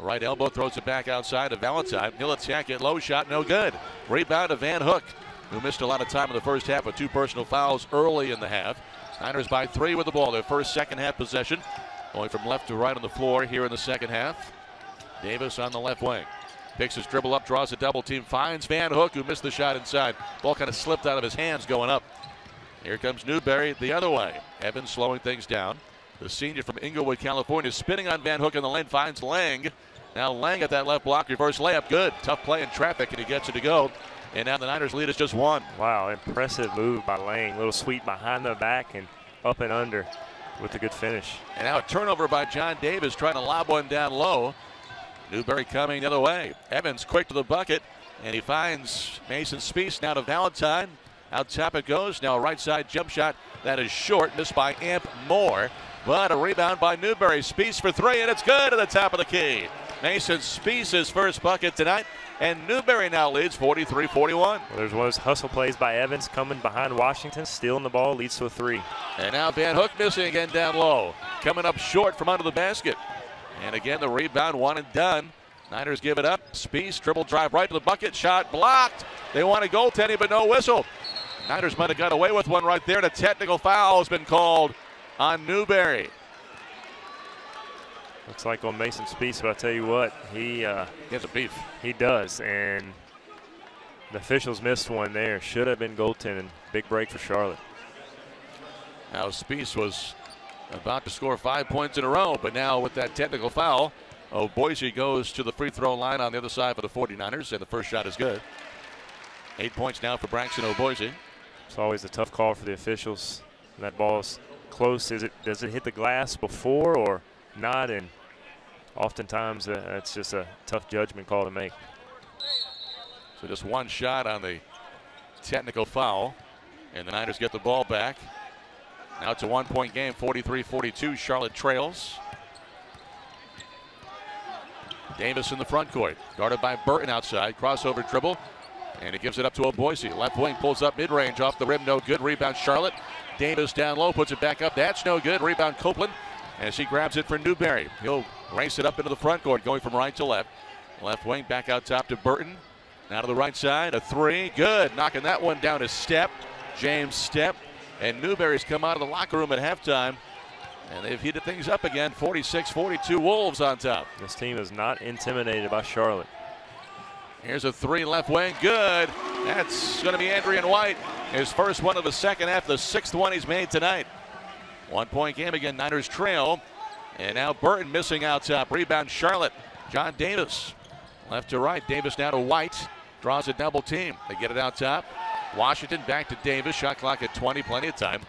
Right elbow throws it back outside to Valentine. He'll attack it. Low shot, no good. Rebound to Van Hook, who missed a lot of time in the first half with two personal fouls early in the half. Niners by three with the ball. Their first second half possession. Going from left to right on the floor here in the second half. Davis on the left wing. Picks his dribble up, draws a double team, finds Van Hook, who missed the shot inside. Ball kind of slipped out of his hands going up. Here comes Newberry the other way. Evans slowing things down. The senior from Inglewood, California, spinning on Van Hook in the lane, finds Lang. Now Lang at that left block, reverse layup, good. Tough play in traffic, and he gets it to go. And now the Niners lead is just one. Wow, impressive move by Lang. Little sweep behind the back and up and under with a good finish. And now a turnover by Jon Davis trying to lob one down low. Newberry coming the other way. Evans quick to the bucket, and he finds Mason Spees now to Valentine. Out top it goes. Now a right side jump shot that is short, missed by Amp Moore. But a rebound by Newberry. Spees for three, and it's good at the top of the key. Mason Spees his first bucket tonight, and Newberry now leads 43-41. Well, there's one of those hustle plays by Evans coming behind Washington, stealing the ball, leads to a three. And now Van Hook missing again down low, coming up short from under the basket. And again, the rebound, one and done. Niners give it up. Spees triple drive right to the bucket, shot blocked. They want a goaltending, but no whistle. Niners might have got away with one right there, and a technical foul has been called on Newberry. Looks like on Mason Spees, but I tell you what, he uh, he has a beef. He does, and the officials missed one there. Should have been goaltending. Big break for Charlotte. Now Spees was about to score five points in a row, but now with that technical foul, oh Boise goes to the free throw line on the other side for the 49ers, and the first shot is good. Eight points now for Braxton Ogbueze. It's always a tough call for the officials. That ball is close. Is it? Does it hit the glass before or not? And oftentimes uh, that's just a tough judgment call to make. So just one shot on the technical foul, and the Niners get the ball back. Now it's a one-point game, 43-42. Charlotte trails. Davis in the front court, guarded by Burton outside. Crossover dribble, and he gives it up to Boise. Left wing pulls up mid-range off the rim, no good. Rebound Charlotte. Davis down low, puts it back up. That's no good. Rebound Copeland as he grabs it for Newberry. He'll race it up into the front court, going from right to left. Left wing back out top to Burton. Now to the right side, a three, good. Knocking that one down to Stepp. James Stepp. And Newberry's come out of the locker room at halftime. And they've heated things up again. 46-42 Wolves on top. This team is not intimidated by Charlotte. Here's a three left wing. Good. That's going to be Andrien White. His first one of the second half, the sixth one he's made tonight. One point game again. Niners trail. And now Burton missing out top. Rebound Charlotte. John Davis. Left to right. Davis now to White. Draws a double team. They get it out top. Washington back to Davis. Shot clock at 20. Plenty of time.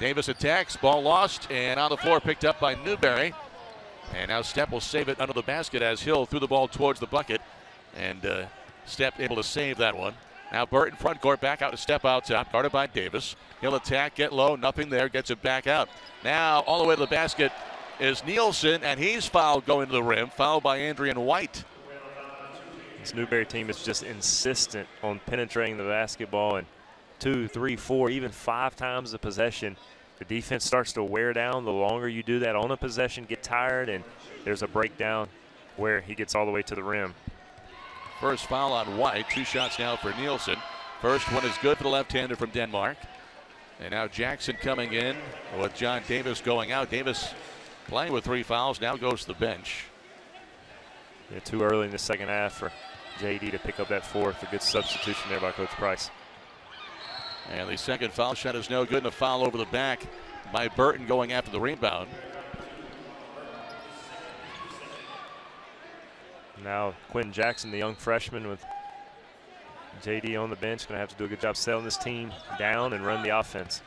Davis attacks. Ball lost. And on the floor picked up by Newberry. And now Stepp will save it under the basket as Hill threw the ball towards the bucket. And uh, Stepp able to save that one. Now Burton front court back out to Stepp out top, guarded by Davis. He'll attack, get low, nothing there, gets it back out. Now all the way to the basket is Nielsen, and he's fouled going to the rim, fouled by Andrien White. This Newberry team is just insistent on penetrating the basketball and two, three, four, even five times the possession. The defense starts to wear down. The longer you do that on a possession, get tired, and there's a breakdown where he gets all the way to the rim. First foul on White. Two shots now for Nielsen. First one is good for the left-hander from Denmark. And now Jackson coming in with Jon Davis going out. Davis playing with three fouls, now goes to the bench. Yeah, too early in the second half for JD to pick up that fourth. A good substitution there by Coach Price. And the second foul shot is no good, and a foul over the back by Burton going after the rebound. Now Quentin Jackson, the young freshman with JD on the bench, going to have to do a good job selling this team down and run the offense.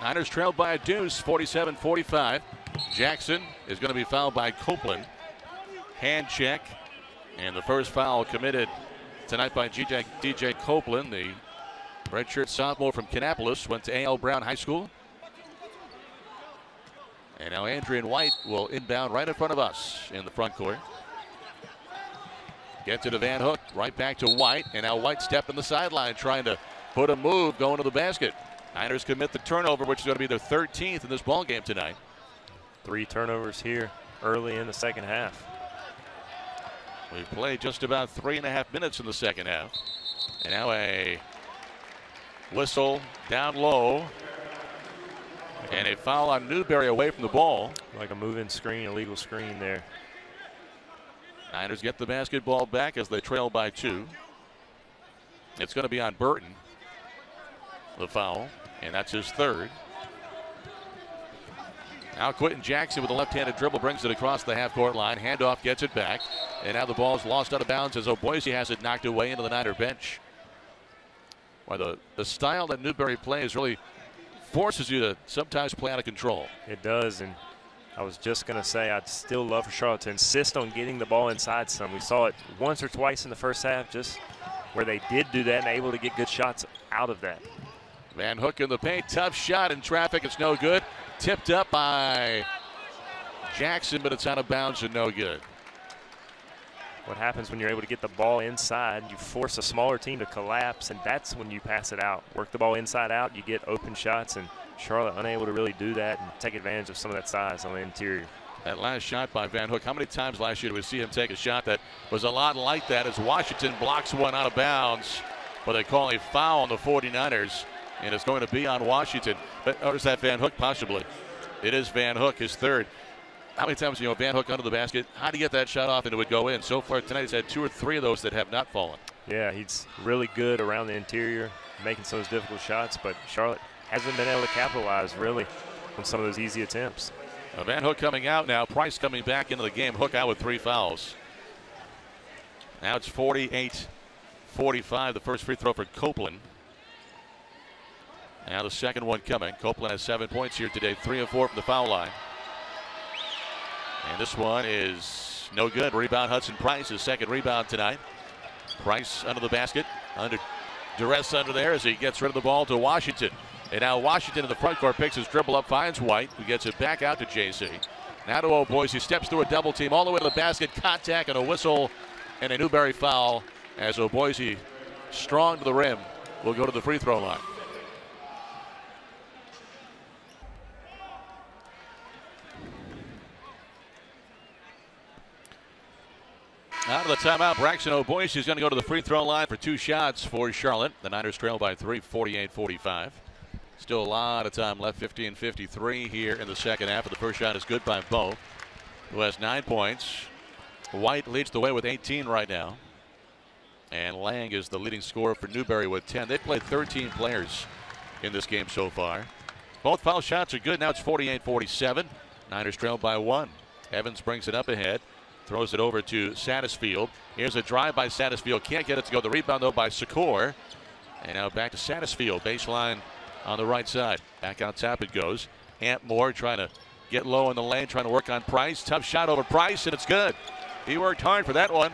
Niners trailed by a deuce, 47-45. Jackson is going to be fouled by Copeland. Hand check. And the first foul committed tonight by DJ, DJ Copeland, the redshirt sophomore from Kannapolis, went to A.L. Brown High School. And now Andrien White will inbound right in front of us in the front court. Gets it to Van Hook, right back to White, and now White stepped in the sideline trying to put a move going to the basket. Niners commit the turnover, which is going to be their 13th in this ball game tonight. Three turnovers here early in the second half. We played just about three and a half minutes in the second half. And now a whistle down low. And a foul on Newberry away from the ball. Like a moving screen, illegal screen there. Niners get the basketball back as they trail by two. It's going to be on Burton, the foul, and that's his third. Now Quentin Jackson with a left-handed dribble brings it across the half-court line. Handoff gets it back. And now the ball is lost out of bounds as Boise has it knocked away into the Niner bench. Well, the, the style that Newberry plays really forces you to sometimes play out of control. It does, and I was just going to say I'd still love for Charlotte to insist on getting the ball inside some. We saw it once or twice in the first half, just where they did do that and able to get good shots out of that. Van Hook in the paint, tough shot in traffic. It's no good. Tipped up by Jackson, but it's out of bounds and no good. What happens when you're able to get the ball inside, you force a smaller team to collapse, and that's when you pass it out. Work the ball inside out, you get open shots, and Charlotte unable to really do that and take advantage of some of that size on the interior. That last shot by Van Hook, how many times last year did we see him take a shot that was a lot like that as Washington blocks one out of bounds, but they call a foul on the 49ers, and it's going to be on Washington. But, or is that Van Hook possibly? It is Van Hook, his third. How many times, you know, Van Hook under the basket? How do you get that shot off and it would go in? So far tonight, he's had two or three of those that have not fallen. Yeah, he's really good around the interior, making some of those difficult shots, but Charlotte hasn't been able to capitalize really on some of those easy attempts. Van Hook coming out now. Price coming back into the game. Hook out with three fouls. Now it's 48 45. The first free throw for Copeland. Now the second one coming. Copeland has seven points here today, three and four from the foul line. And this one is no good. Rebound Hudson Price, his second rebound tonight. Price under the basket, under duress under there as he gets rid of the ball to Washington. And now Washington in the front court picks his dribble up, finds White, who gets it back out to JC. Now to Old steps through a double team all the way to the basket, contact and a whistle and a Newberry foul as Ogbueze, strong to the rim, will go to the free throw line. Out of the timeout, Braxton Ogbueze is going to go to the free throw line for two shots for Charlotte. The Niners trail by three, 48-45. Still a lot of time left, 50-53 here in the second half. The first shot is good by Bo, who has nine points. White leads the way with 18 right now. And Lang is the leading scorer for Newberry with 10. They played 13 players in this game so far. Both foul shots are good. Now it's 48-47. Niners trail by one. Evans brings it up ahead. Throws it over to Satisfield. Here's a drive by Satisfield. Can't get it to go. The rebound, though, by Secor. And now back to Satisfield. Baseline on the right side. Back on top it goes. Ant Moore trying to get low in the lane, trying to work on Price. Tough shot over Price, and it's good. He worked hard for that one.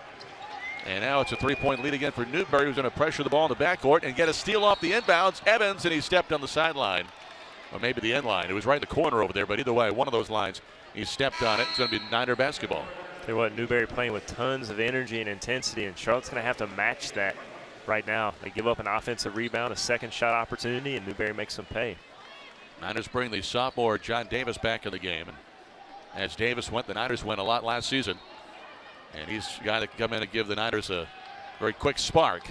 And now it's a three-point lead again for Newberry, who's going to pressure the ball in the backcourt and get a steal off the inbounds. Evans, and he stepped on the sideline. Or maybe the end line. It was right in the corner over there, but either way, one of those lines, he stepped on it. It's going to be Niner basketball. Tell you what, Newberry playing with tons of energy and intensity, and Charlotte's going to have to match that right now. They give up an offensive rebound, a second shot opportunity, and Newberry makes them pay. Niners bring the sophomore Jon Davis back in the game. And as Davis went, the Niners went a lot last season. And he's a guy that can come in and give the Niners a very quick spark.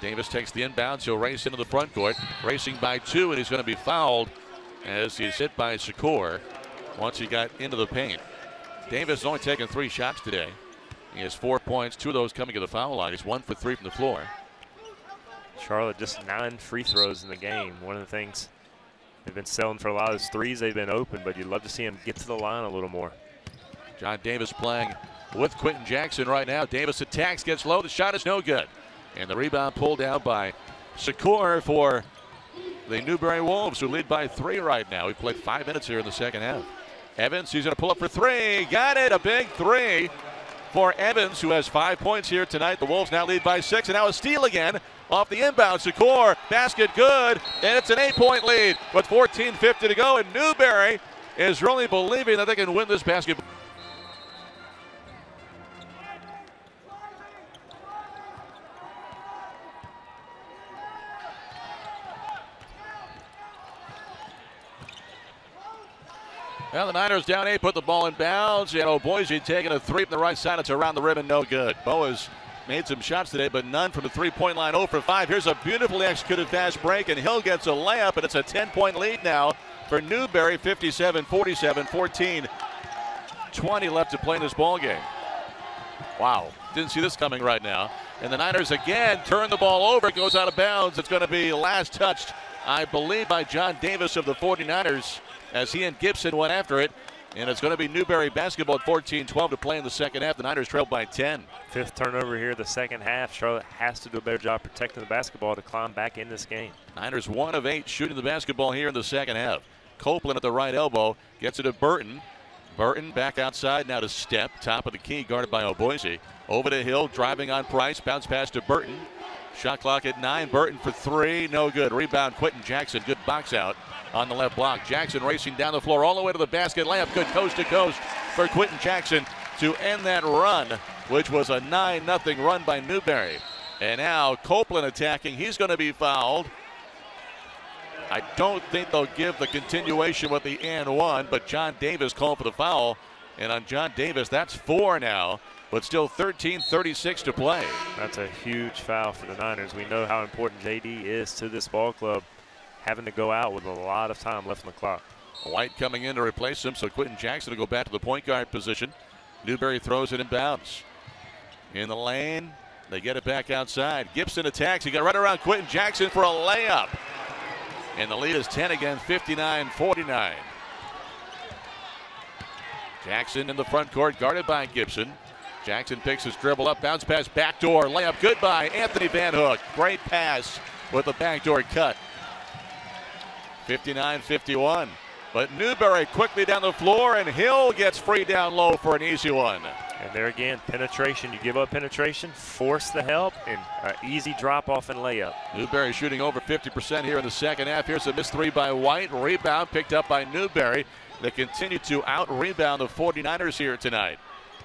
Davis takes the inbounds. He'll race into the front court, racing by two, and he's going to be fouled as he's hit by Secor once he got into the paint. Davis has only taken three shots today. He has four points, two of those coming to the foul line. He's one for three from the floor. Charlotte just nine free throws in the game. One of the things they've been selling for a lot of those threes. They've been open, but you'd love to see him get to the line a little more. Jon Davis playing with Quentin Jackson right now. Davis attacks, gets low. The shot is no good. And the rebound pulled down by Secor for the Newberry Wolves, who lead by three right now. We played five minutes here in the second half. Evans, he's going to pull up for three. Got it, a big three for Evans, who has five points here tonight. The Wolves now lead by six, and now a steal again off the inbound. Secor, basket good, and it's an eight-point lead with 14.50 to go, and Newberry is really believing that they can win this basketball. Now the Niners down eight, put the ball in bounds. And Boise taking a three from the right side. It's around the rim and no good. Bo has made some shots today, but none from the three-point line. 0 for 5. Here's a beautifully executed fast break, and Hill gets a layup, and it's a 10-point lead now for Newberry. 57-47, 14, 20 left to play in this ball game. Wow, didn't see this coming right now. And the Niners again turn the ball over. It goes out of bounds. It's going to be last touched, I believe, by Jon Davis of the 49ers as he and Gibson went after it. And it's going to be Newberry basketball at 14-12 to play in the second half. The Niners trail by 10. Fifth turnover here the second half. Charlotte has to do a better job protecting the basketball to climb back in this game. Niners one of eight shooting the basketball here in the second half. Copeland at the right elbow gets it to Burton. Burton back outside now to Stepp. Top of the key guarded by Ogbueze. Over to Hill driving on Price. Bounce pass to Burton. Shot clock at nine. Burton for three. No good. Rebound Quentin Jackson. Good box out on the left block. Jackson racing down the floor all the way to the basket. Layup good coast to coast for Quentin Jackson to end that run, which was a 9 0 run by Newberry. And now Copeland attacking. He's going to be fouled. I don't think they'll give the continuation with the and one, but Jon Davis called for the foul. And on Jon Davis, that's four now, but still 13 36 to play. That's a huge foul for the Niners. We know how important JD is to this ball club having to go out with a lot of time left on the clock. White coming in to replace him, so Quentin Jackson will go back to the point guard position. Newberry throws it in bounds. In the lane, they get it back outside. Gibson attacks. He got right around Quentin Jackson for a layup. And the lead is 10 again, 59 49. Jackson in the front court, guarded by Gibson. Jackson picks his dribble up, bounce pass, backdoor, layup, goodbye. Anthony Van Hook. Great pass with the backdoor cut. 59 51. But Newberry quickly down the floor, and Hill gets free down low for an easy one. And there again, penetration. You give up penetration, force the help, and an easy drop off and layup. Newberry shooting over 50% here in the second half. Here's a missed three by White. Rebound picked up by Newberry. They continue to out rebound the 49ers here tonight.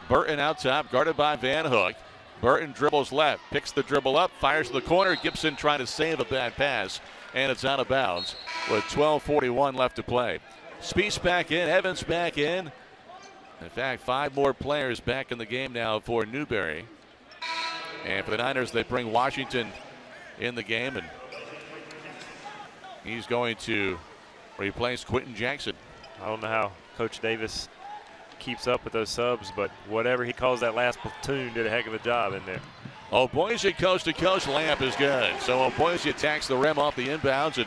Burton out top, guarded by Van Hook. Burton dribbles left, picks the dribble up, fires to the corner. Gibson trying to save a bad pass, and it's out of bounds with 12.41 left to play. Spees back in, Evans back in. In fact, five more players back in the game now for Newberry. And for the Niners, they bring Washington in the game, and he's going to replace Quentin Jackson. I don't know how Coach Davis keeps up with those subs, but whatever he calls that last platoon did a heck of a job in there. Oh, Boise coast to coast lamp is good. So Boise attacks the rim off the inbounds and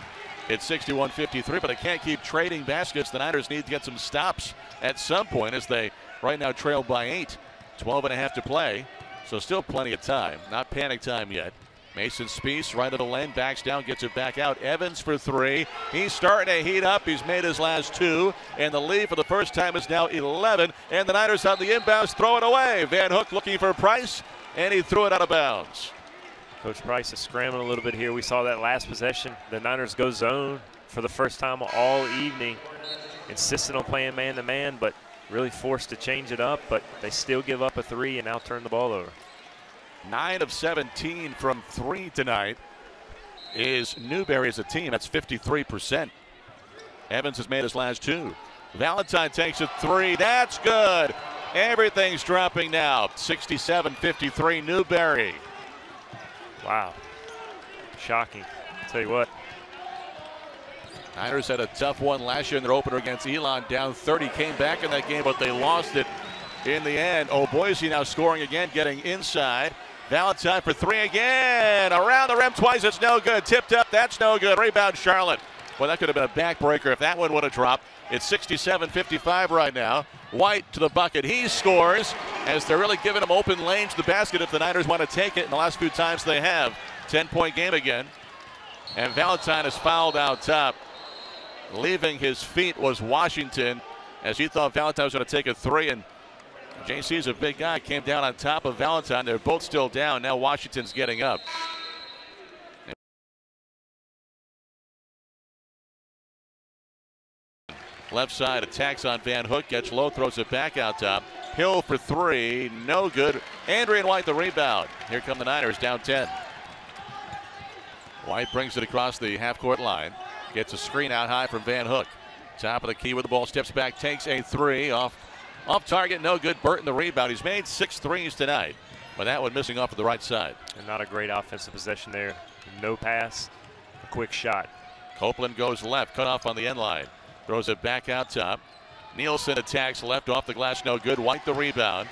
it's 61-53, but they can't keep trading baskets. The Niners need to get some stops at some point as they right now trail by eight. 12 and a half to play, so still plenty of time. Not panic time yet. Mason Spees right of the lane, backs down, gets it back out. Evans for three. He's starting to heat up. He's made his last two, and the lead for the first time is now 11. And the Niners on the inbounds throw it away. Van Hook looking for Price, and he threw it out of bounds. Coach Price is scrambling a little bit here. We saw that last possession. The Niners go zone for the first time all evening, insisting on playing man to man, but really forced to change it up. But they still give up a three and now turn the ball over. 9 of 17 from three tonight is Newberry as a team. That's 53%. Evans has made his last two. Valentine takes a three. That's good. Everything's dropping now. 67 53 Newberry. Wow. Shocking. I'll tell you what. Niners had a tough one last year in their opener against Elon, down 30. Came back in that game, but they lost it in the end. Oh, Boise now scoring again, getting inside. Valentine for three again. Around the rim twice. It's no good. Tipped up. That's no good. Rebound Charlotte. Well, that could have been a backbreaker if that one would have dropped. It's 67 55 right now. White to the bucket. He scores as they're really giving him open lane to the basket if the Niners want to take it. In the last few times they have. 10 point game again. And Valentine is fouled out top. Leaving his feet was Washington as he thought Valentine was going to take a three. And JC is a big guy. Came down on top of Valentine. They're both still down. Now Washington's getting up. Left side attacks on Van Hook. Gets low, throws it back out top. Hill for three. No good. Andrien White the rebound. Here come the Niners down 10. White brings it across the half court line. Gets a screen out high from Van Hook. Top of the key with the ball. Steps back. Takes a three off off target, no good. Burton the rebound. He's made six threes tonight, but that one missing off of the right side. And not a great offensive possession there. No pass, a quick shot. Copeland goes left, cut off on the end line. Throws it back out top. Nielsen attacks left off the glass, no good. White the rebound.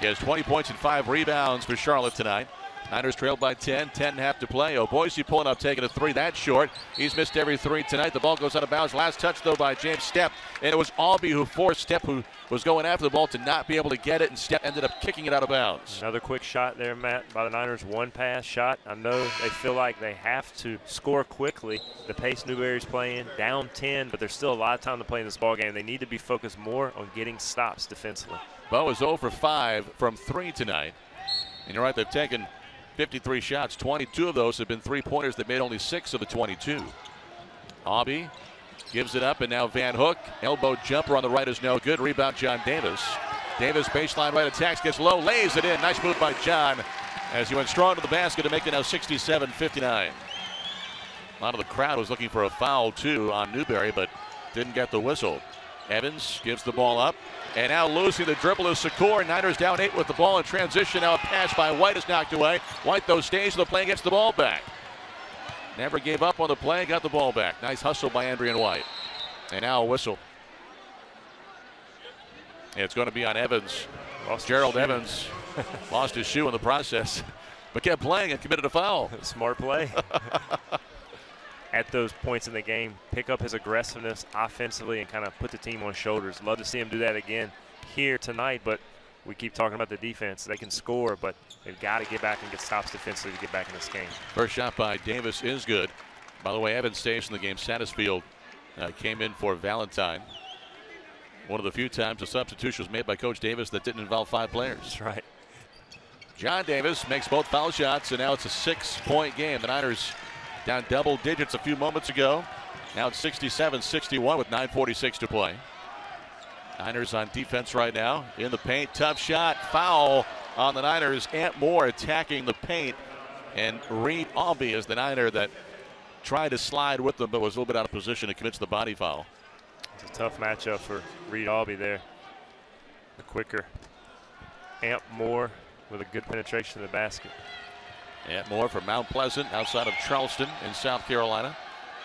He has 20 points and five rebounds for Charlotte tonight. Niners trailed by 10, 10 and a half to play. Oh, Boise pulling up, taking a three. That's short. He's missed every three tonight. The ball goes out of bounds. Last touch, though, by James Stepp. And it was Albee who forced Stepp, who was going after the ball, to not be able to get it. And Stepp ended up kicking it out of bounds. Another quick shot there, Matt, by the Niners. One pass shot. I know they feel like they have to score quickly. The pace Newberry's playing, down 10, but there's still a lot of time to play in this ball game. They need to be focused more on getting stops defensively. Bo is 0 for 5 from 3 tonight. And you're right, they've taken 53 shots. 22 of those have been three pointers. They made only six of the 22. Albee gives it up, and now Van Hook. Elbow jumper on the right is no good. Rebound, Jon Davis. Davis baseline right attacks, gets low, lays it in. Nice move by Jon as he went strong to the basket to make it now 67 59. A lot of the crowd was looking for a foul, too, on Newberry, but didn't get the whistle. Evans gives the ball up. And now losing the dribble is Secor. Niners down eight with the ball in transition. Now a pass by White is knocked away. White, though, stays in the play and gets the ball back. Never gave up on the play, got the ball back. Nice hustle by Andrien White. And now a whistle. It's going to be on Evans. Lost Gerald. Evans [laughs] lost his shoe in the process, but kept playing and committed a foul. [laughs] Smart play. [laughs] At those points in the game, pick up his aggressiveness offensively and kind of put the team on his shoulders. Love to see him do that again here tonight, but we keep talking about the defense. They can score, but they've got to get back and get stops defensively to get back in this game. First shot by Davis is good. By the way, Evans stays in the game. Satisfield uh, came in for Valentine. One of the few times a substitution was made by Coach Davis that didn't involve five players. That's right. Jon Davis makes both foul shots, and now it's a six-point game. The Niners down double digits a few moments ago. Now it's 67-61 with 9.46 to play. Niners on defense right now in the paint. Tough shot, foul on the Niners. Ant Moore attacking the paint, and Reed Albee is the Niner that tried to slide with them, but was a little bit out of position and commits the body foul. It's a tough matchup for Reed Albee there. The quicker Amp Moore with a good penetration of the basket. Ant more from Mount Pleasant outside of Charleston in South Carolina.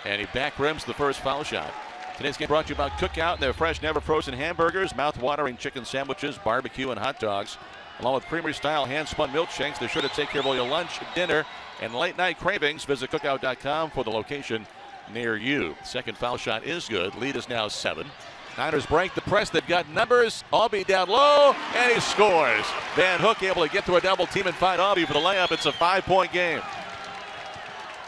And he back rims the first foul shot. Today's game brought to you by Cookout and their fresh, never frozen hamburgers, mouth-watering chicken sandwiches, barbecue, and hot dogs. Along with creamery-style hand-spun milkshakes, they're sure to take care of all your lunch, dinner, and late-night cravings. Visit cookout.com for the location near you. Second foul shot is good. Lead is now seven. Niners break the press. They've got numbers. Albee down low, and he scores. Van Hook able to get through a double team and find Albee for the layup. It's a five-point game.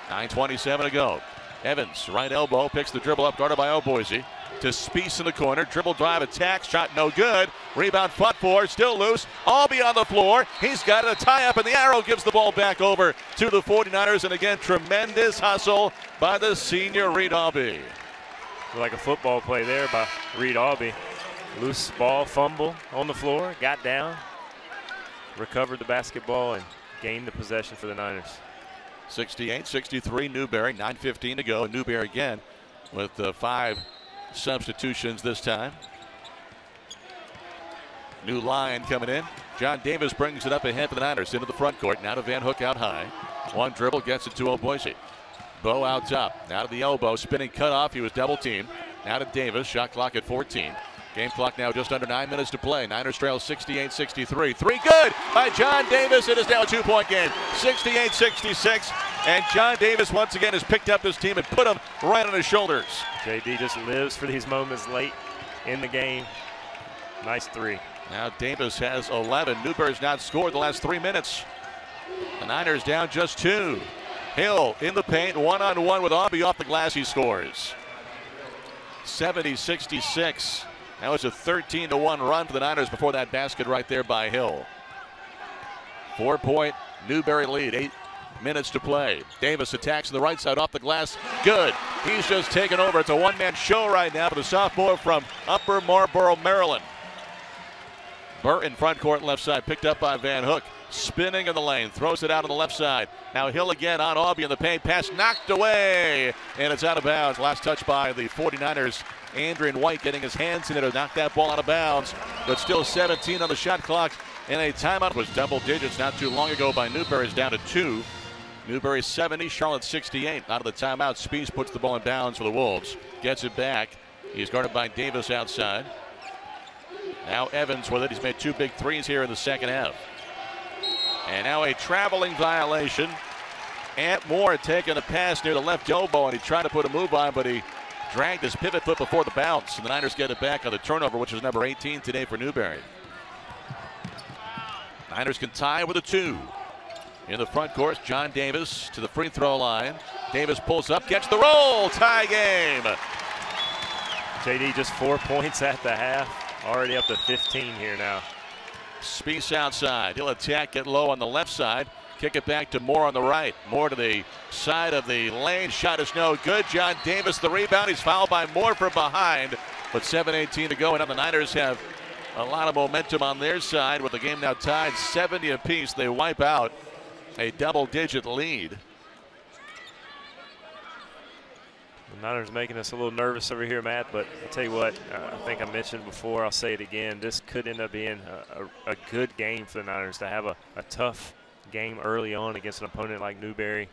9.27 to go. Evans, right elbow, picks the dribble up, guarded by Ogbueze. To Spees in the corner. Dribble drive attack. Shot no good. Rebound fought for. Still loose. Albee on the floor. He's got a tie up, and the arrow gives the ball back over to the 49ers. And again, tremendous hustle by the senior Reed Albee. Like a football play there by Reed Albee. Loose ball, fumble on the floor, got down, recovered the basketball, and gained the possession for the Niners. 68 63 Newberry. 9.15 to go. Newberry again with uh, five substitutions this time. New line coming in. Jon Davis brings it up ahead for the Niners into the front court. Now to Van Hook out high. One dribble gets it to Ogbueze. Bow out top. Now to the elbow. Spinning cutoff. He was double teamed. Now to Davis. Shot clock at 14. Game clock now just under nine minutes to play. Niners trail 68 63. Three good by Jon Davis. It is now a two point game. 68 66. And Jon Davis once again has picked up this team and put them right on his shoulders. JD just lives for these moments late in the game. Nice three. Now Davis has 11. Newberry's not scored the last three minutes. The Niners down just two. Hill in the paint, one on one with Albee off the glass. He scores. 70 66. That was a 13 to 1 run for the Niners before that basket right there by Hill. Four point Newberry lead. Eight minutes to play. Davis attacks on the right side off the glass. Good. He's just taken over. It's a one man show right now for the sophomore from Upper Marlboro, Maryland. Burton front court left side, picked up by Van Hook. Spinning in the lane, throws it out on the left side. Now Hill again on Albee in the paint. Pass knocked away, and it's out of bounds. Last touch by the 49ers. Andrien White getting his hands in it to knock that ball out of bounds. But still 17 on the shot clock. And a timeout was double digits not too long ago by Newberry's down to two. Newberry 70, Charlotte 68. Out of the timeout, Spees puts the ball in bounds for the Wolves. Gets it back. He's guarded by Davis outside. Now Evans with it. He's made two big threes here in the second half. And now a traveling violation. Ant Moore taken a pass near the left elbow and he tried to put a move on, but he dragged his pivot foot before the bounce. And the Niners get it back on the turnover, which is number 18 today for Newberry. Niners can tie with a two. In the front court, Jon Davis to the free throw line. Davis pulls up, gets the roll. Tie game. JD just four points at the half. Already up to 15 here now. Spees outside. He'll attack, get low on the left side. Kick it back to Moore on the right. Moore to the side of the lane. Shot is no good. Jon Davis the rebound. He's fouled by Moore from behind. But 7.18 to go. And now the Niners have a lot of momentum on their side with the game now tied 70 apiece. They wipe out a double digit lead. The Niners making us a little nervous over here, Matt. But I'll tell you what, uh, I think I mentioned before, I'll say it again. This could end up being a, a, a good game for the Niners to have a, a tough game early on against an opponent like Newberry.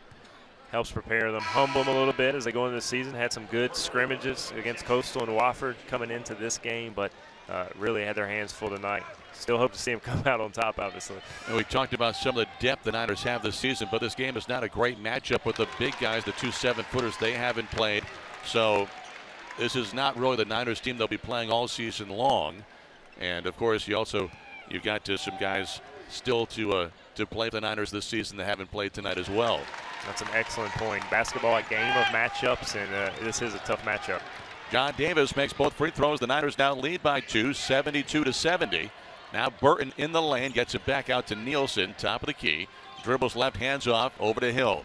helps prepare them, humble them a little bit as they go into the season. Had some good scrimmages against Coastal and Wofford coming into this game, but uh, really had their hands full tonight. Still hope to see them [laughs] come out on top, obviously. And we talked about some of the depth the Niners have this season, but this game is not a great matchup with the big guys, the two seven-footers they haven't played. So this is not really the Niners team they'll be playing all season long. And of course, you also you've got to some guys still to uh, to play the Niners this season that haven't played tonight as well. That's an excellent point. Basketball, a game of matchups, and uh, this is a tough matchup. Jon Davis makes both free throws. The Niners now lead by two, 72 to 70. Now Burton in the lane gets it back out to Nielsen, top of the key. Dribbles left, hands off, over to Hill.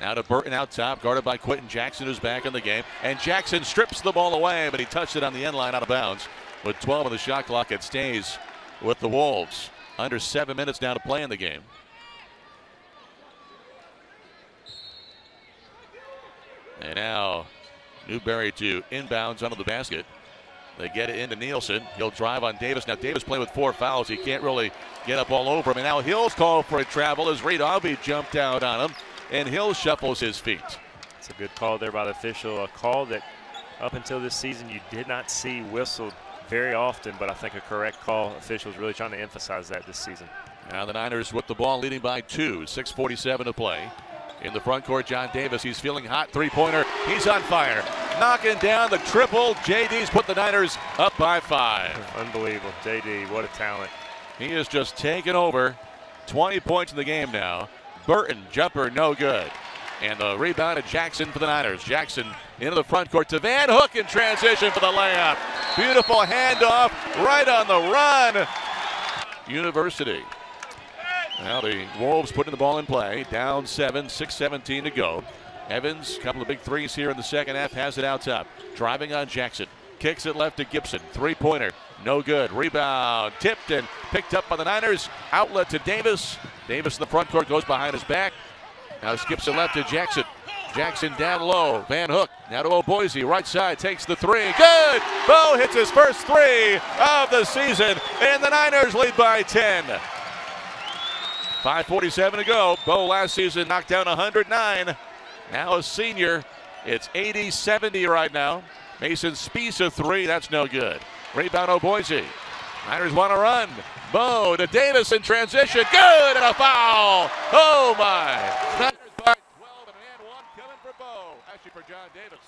Now to Burton out top, guarded by Quentin Jackson, who's back in the game. And Jackson strips the ball away, but he touched it on the end line out of bounds. With 12 on the shot clock, it stays with the Wolves. Under seven minutes now to play in the game. And now Newberry to inbounds under the basket. They get it into Nielsen. He'll drive on Davis. Now Davis playing with four fouls. He can't really get up all over him. And now Hill's called for a travel as Reed Avi jumped out on him. And Hill shuffles his feet. It's a good call there by the official. A call that up until this season you did not see whistled very often, but I think a correct call. Officials really trying to emphasize that this season. Now the Niners with the ball leading by two. 6.47 to play. In the front court, Jon Davis. He's feeling hot. Three pointer. He's on fire. Knocking down the triple. JD's put the Niners up by five. Unbelievable. JD, what a talent. He is just taking over. 20 points in the game now. Burton, jumper, no good. And the rebound of Jackson for the Niners. Jackson into the front court to Van Hook in transition for the layup. Beautiful handoff right on the run. University. Now the Wolves putting the ball in play. Down seven, 6-17 to go. Evans, couple of big threes here in the second half, has it out top. Driving on Jackson. Kicks it left to Gibson. Three-pointer, no good. Rebound, tipped and picked up by the Niners. Outlet to Davis. Davis in the front court goes behind his back. Now skips it left to Jackson. Jackson down low. Van Hook now to Ogbueze. Right side takes the three. Good. Bo hits his first three of the season, and the Niners lead by 10. 5.47 to go. Bo last season knocked down 109. Now a senior. It's 80 70 right now. Mason Spees a three. That's no good. Rebound Ogbueze. Niners want to run. Bo to Davis in transition. Good and a foul. Oh my. Niners by 12 and man one coming for Bo. Actually for Jon Davis.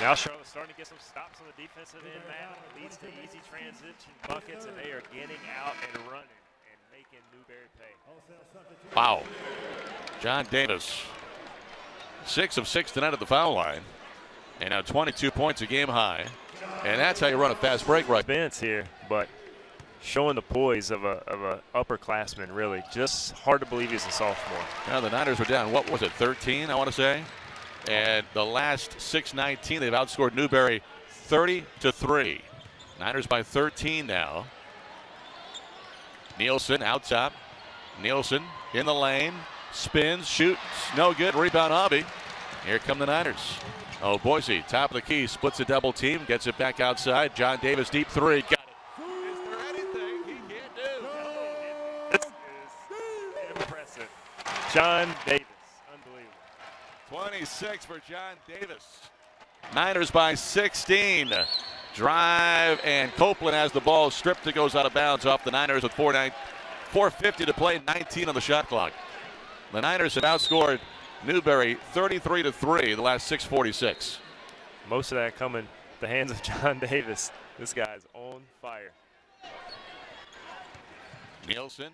Now Charlotte's starting to get some stops on the defensive end, man. Leads to easy transition buckets, and they are getting out and running and making Newberry pay. Wow. Jon Davis, six of six tonight at the foul line. And now 22 points a game high. And that's how you run a fast break right. Spence here, but showing the poise of a, of a upperclassman, really. Just hard to believe he's a sophomore. Now the Niners were down, what was it, 13, I want to say? And the last 6-19, they've outscored Newberry 30 to 3. Niners by 13 now. Nielsen out top. Nielsen in the lane. Spins, shoots, no good. Rebound Hobby. Here come the Niners. Oh, Boise, top of the key, splits a double team, gets it back outside. Jon Davis, deep three. Got it. Is there anything he can't do? This is impressive. Jon Davis, unbelievable. 26 for Jon Davis. Niners by 16. Drive, and Copeland has the ball stripped. It goes out of bounds off the Niners with 4 450 to play, 19 on the shot clock. The Niners have outscored Newberry 33 to 3 the last 646. Most of that coming the hands of Jon [laughs] Davis. This guy's on fire. Nielsen,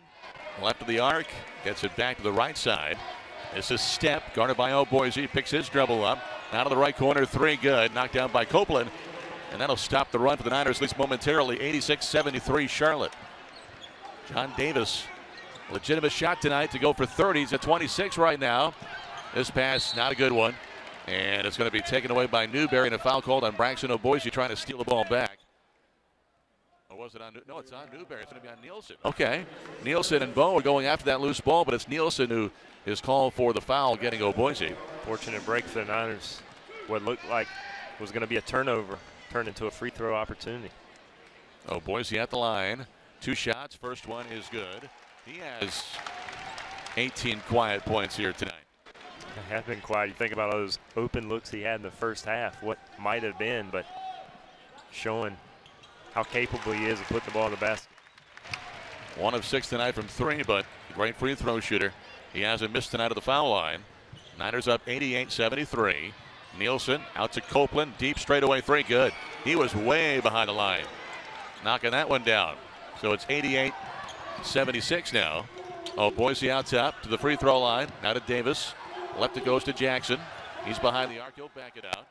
left of the arc, gets it back to the right side. This is Stepp, guarded by Ogbueze, picks his dribble up. Out of the right corner, three good. Knocked down by Copeland. And that'll stop the run for the Niners, at least momentarily. 86 73 Charlotte. Jon Davis, legitimate shot tonight to go for 30s at 26 right now. This pass, not a good one. And it's going to be taken away by Newberry and a foul called on Braxton Ogbueze trying to steal the ball back. Or was it on? No, it's on Newberry. It's going to be on Nielsen. Okay. Nielsen and Bo are going after that loose ball, but it's Nielsen who is called for the foul, getting Ogbueze. Fortunate break for the Niners. What looked like was going to be a turnover turned into a free throw opportunity. Ogbueze at the line. Two shots. First one is good. He has 18 quiet points here tonight. [laughs] Has been quiet. You think about all those open looks he had in the first half, what might have been, but showing how capable he is of putting the ball in the basket. One of six tonight from three, but great free throw shooter. He hasn't missed tonight at the foul line. Niners up 88-73. Nielsen out to Copeland, deep straightaway three, good. He was way behind the line, knocking that one down. So it's 88-76 now. Oh, Boise out top to the free throw line. Now to Davis. Left it goes to Jackson. He's behind the arc. He'll back it out.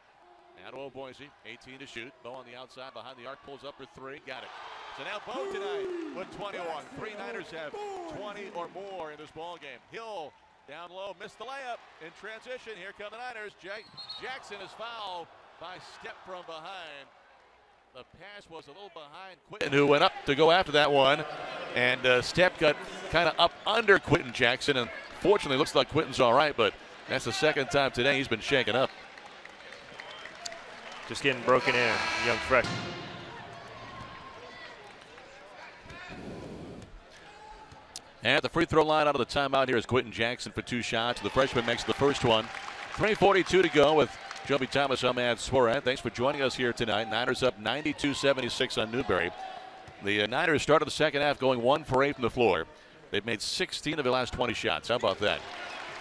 Now to Boise. 18 to shoot. Bo on the outside behind the arc. Pulls up for three. Got it. So now Bo tonight with 21. Three Niners have 20 or more in this ball game. Hill down low, missed the layup in transition. Here come the Niners. Jack Jackson is fouled by Stepp from behind. The pass was a little behind Quinton, who went up to go after that one. And uh, Stepp got kind of up under Quinton Jackson. And fortunately, looks like Quinton's all right, but that's the second time today he's been shaken up. Just getting broken in, young freshman. At the free throw line out of the timeout here is Quinton Jackson for two shots. The freshman makes the first one. 3.42 to go with Joby Thomas. I'm Ed Sworat. Thanks for joining us here tonight. Niners up 92-76 on Newberry. The uh, Niners started the second half going one for eight from the floor. They've made 16 of the last 20 shots. How about that?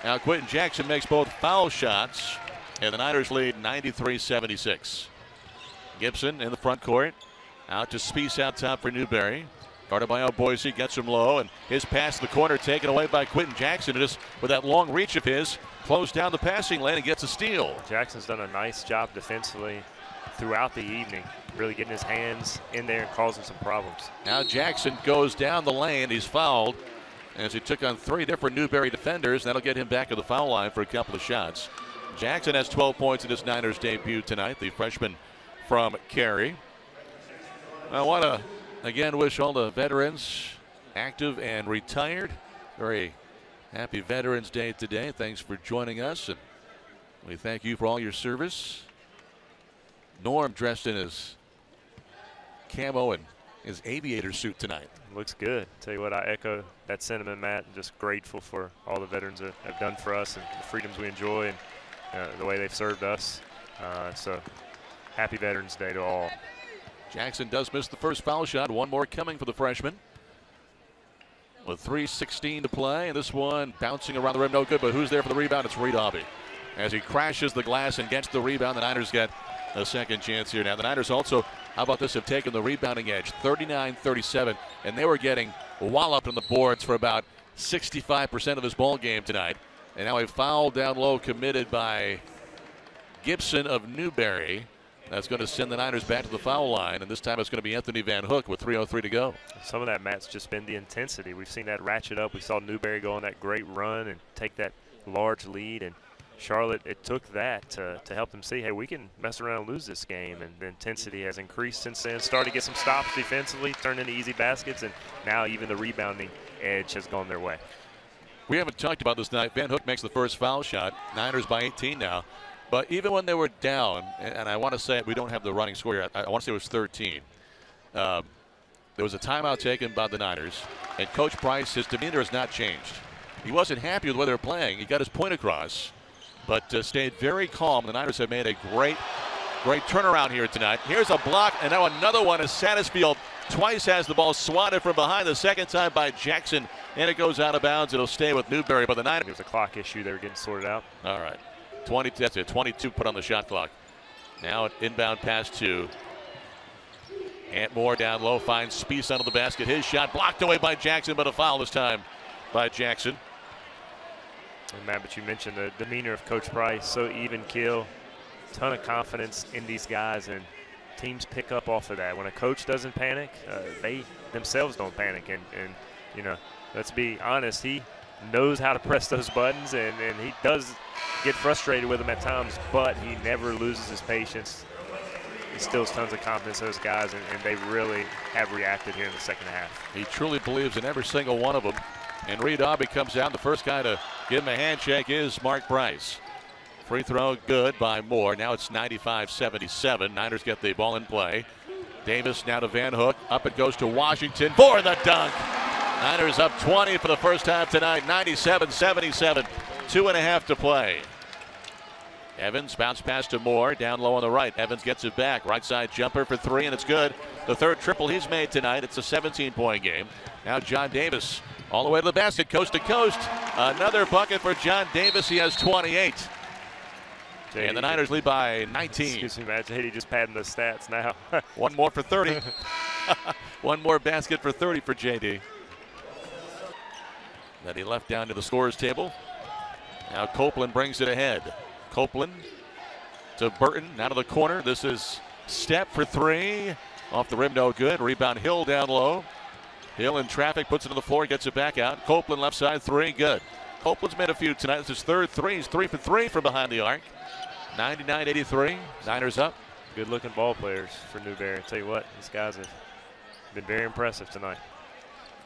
Now Quinton Jackson makes both foul shots, and the Niners lead 93-76. Gibson in the front court. Out to Spees out top for Newberry. Guarded by Boise, gets him low, and his pass to the corner taken away by Quinton Jackson. Just with that long reach of his, closed down the passing lane and gets a steal. Jackson's done a nice job defensively throughout the evening, really getting his hands in there and causing some problems. Now Jackson goes down the lane. He's fouled as he took on three different Newberry defenders. That'll get him back to the foul line for a couple of shots. Jackson has 12 points in his Niners debut tonight, the freshman from Cary. I want to again wish all the veterans active and retired very happy Veterans Day today. Thanks for joining us, and we thank you for all your service. Norm dressed in his camo and his aviator suit tonight. Looks good. Tell you what, I echo that sentiment, Matt. Just grateful for all the veterans have done for us and the freedoms we enjoy and uh, the way they've served us. Uh, so, happy Veterans Day to all. Jackson does miss the first foul shot. One more coming for the freshman. With 3.16 to play, and this one bouncing around the rim, no good, but who's there for the rebound? It's Reed Aubie. As he crashes the glass and gets the rebound, the Niners get a second chance here. Now, the Niners also, how about this, have taken the rebounding edge 39 37, and they were getting walloped on the boards for about 65% of this ball game tonight. And now a foul down low committed by Gibson of Newberry. That's going to send the Niners back to the foul line, and this time it's going to be Anthony Van Hook with 3.03 to go. Some of that, Matt's just been the intensity. We've seen that ratchet up. We saw Newberry go on that great run and take that large lead, and Charlotte, it took that to, to help them see, hey, we can mess around and lose this game, and the intensity has increased since then. Started to get some stops defensively, turned into easy baskets, and now even the rebounding edge has gone their way. We haven't talked about this tonight. Van Hook makes the first foul shot. Niners by 18 now. But even when they were down, and I want to say we don't have the running score here. I want to say it was 13. Um, there was a timeout taken by the Niners, and Coach Price, his demeanor has not changed. He wasn't happy with where they're playing. He got his point across, but uh, stayed very calm. The Niners have made a great, great turnaround here tonight. Here's a block, and now another one as Satterfield twice has the ball swatted from behind the second time by Jackson, and it goes out of bounds. It'll stay with Newberry, but the Niners. There's a clock issue they were getting sorted out. All right. 20, that's it, 22 put on the shot clock. Now an inbound pass to Ant Moore down low, finds Spees under the basket. His shot blocked away by Jackson, but a foul this time by Jackson. And Matt, but you mentioned the demeanor of Coach Price, so even kill, ton of confidence in these guys, and teams pick up off of that. When a coach doesn't panic, uh, they themselves don't panic, and, and you know, let's be honest, he knows how to [laughs] press those buttons, and, and he does get frustrated with them at times, but he never loses his patience. He still tons of confidence in those guys, and, and, they really have reacted here in the second half. He truly believes in every single one of them. And Reed Aubie comes out. The first guy to give him a handshake is Mark Price. Free throw good by Moore. Now it's 95-77. Niners get the ball in play. Davis now to Van Hook. Up it goes to Washington for the dunk. Niners up 20 for the first time tonight, 97-77. Two and a half to play. Evans bounce pass to Moore down low on the right. Evans gets it back. Right side jumper for three, and it's good. The third triple he's made tonight. It's a 17 point game. Now Jon Davis all the way to the basket, coast to coast. Another bucket for Jon Davis. He has 28. JD and the Niners lead by 19. Excuse me, Matt. JD just padding the stats now. [laughs] One more for 30. [laughs] One more basket for 30 for JD. That he left down to the scores table. Now Copeland brings it ahead. Copeland to Burton, out of the corner. This is Stepp for three. Off the rim, no good. Rebound Hill down low. Hill in traffic, puts it on the floor, gets it back out. Copeland left side, three, good. Copeland's made a few tonight. This is third three. He's three for three from behind the arc. 99-83. Niners up. Good looking ball players for Newberry. I tell you what, these guys have been very impressive tonight.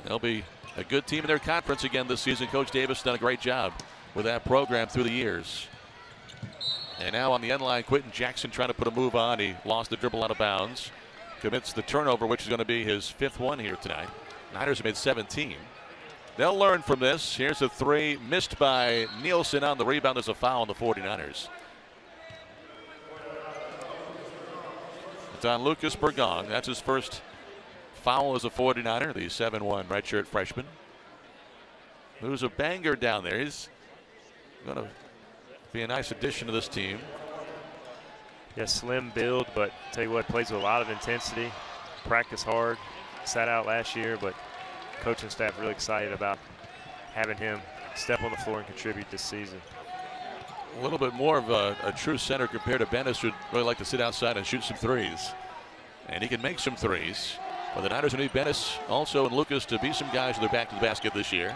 They'll be a good team in their conference again this season. Coach Davis done a great job with that program through the years. And now on the end line, Quinton Jackson trying to put a move on. He lost the dribble out of bounds. Commits the turnover, which is going to be his fifth one here tonight. Niners made 17. They'll learn from this. Here's a three missed by Nielsen on the rebound. There's a foul on the 49ers. It's on Lucas Burgong. That's his first foul as a 49er, the 7-1 redshirt freshman. Who's a banger down there. He's going to be a nice addition to this team. Yeah, slim build, but tell you what, plays with a lot of intensity, practice hard, sat out last year, but coaching staff really excited about having him step on the floor and contribute this season. A little bit more of a, a true center compared to Bennis, who'd really like to sit outside and shoot some threes. And he can make some threes. But the Niners need Bennis also and Lucas to be some guys that are back to the basket this year.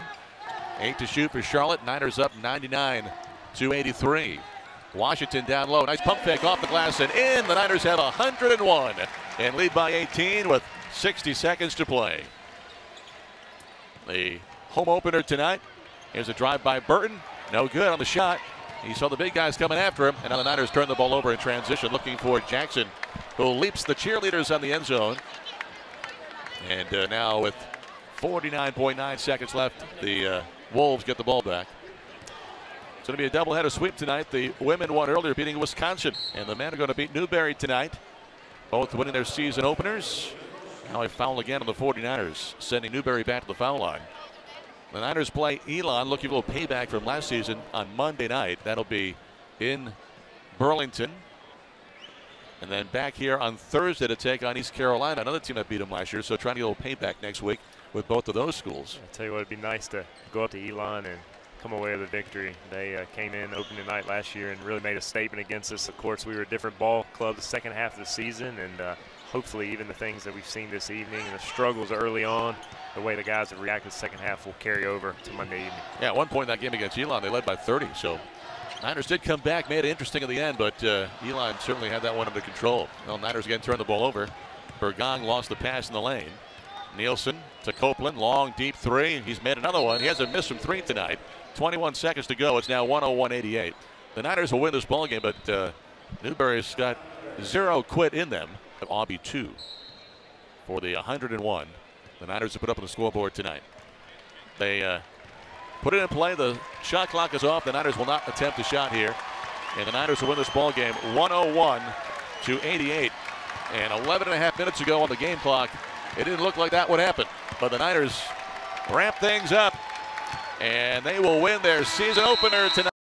Eight to shoot for Charlotte. Niners up 99 to 83. Washington down low. Nice pump fake off the glass and in. The Niners have 101 and lead by 18 with 60 seconds to play. The home opener tonight. Here's a drive by Burton. No good on the shot. He saw the big guys coming after him, and now the Niners turn the ball over in transition, looking for Jackson, who leaps the cheerleaders on the end zone. And uh, now with 49.9 seconds left, the uh, Wolves get the ball back. It's going to be a doubleheader sweep tonight. The women won earlier, beating Wisconsin, and the men are going to beat Newberry tonight, both winning their season openers. Now a foul again on the 49ers, sending Newberry back to the foul line. The Niners play Elon, looking for a little payback from last season on Monday night. That'll be in Burlington. And then back here on Thursday to take on East Carolina, another team that beat them last year. So trying to get a little payback next week with both of those schools. I tell you what, it'd be nice to go up to Elon and come away with a victory. They uh, came in opening night last year and really made a statement against us. Of course, we were a different ball club the second half of the season, and uh, hopefully even the things that we've seen this evening and the struggles early on, the way the guys have reacted the second half will carry over to Monday evening. Yeah, at one point in that game against Elon, they led by 30. So Niners did come back, made it interesting at the end, but uh, Elon certainly had that one under control. Well, Niners again turned the ball over. Burgong lost the pass in the lane. Nielsen to Copeland, long deep three. He's made another one. He hasn't missed from three tonight. 21 seconds to go. It's now 101-88. The Niners will win this ball game, but uh, Newberry's got zero quit in them. Aubie two for the 101. The Niners have put up on the scoreboard tonight. They uh, put it in play. The shot clock is off. The Niners will not attempt a shot here. And the Niners will win this ball game 101 to 88. And 11 and a half minutes ago on the game clock, it didn't look like that would happen. But the Niners ramp things up and they will win their season opener tonight.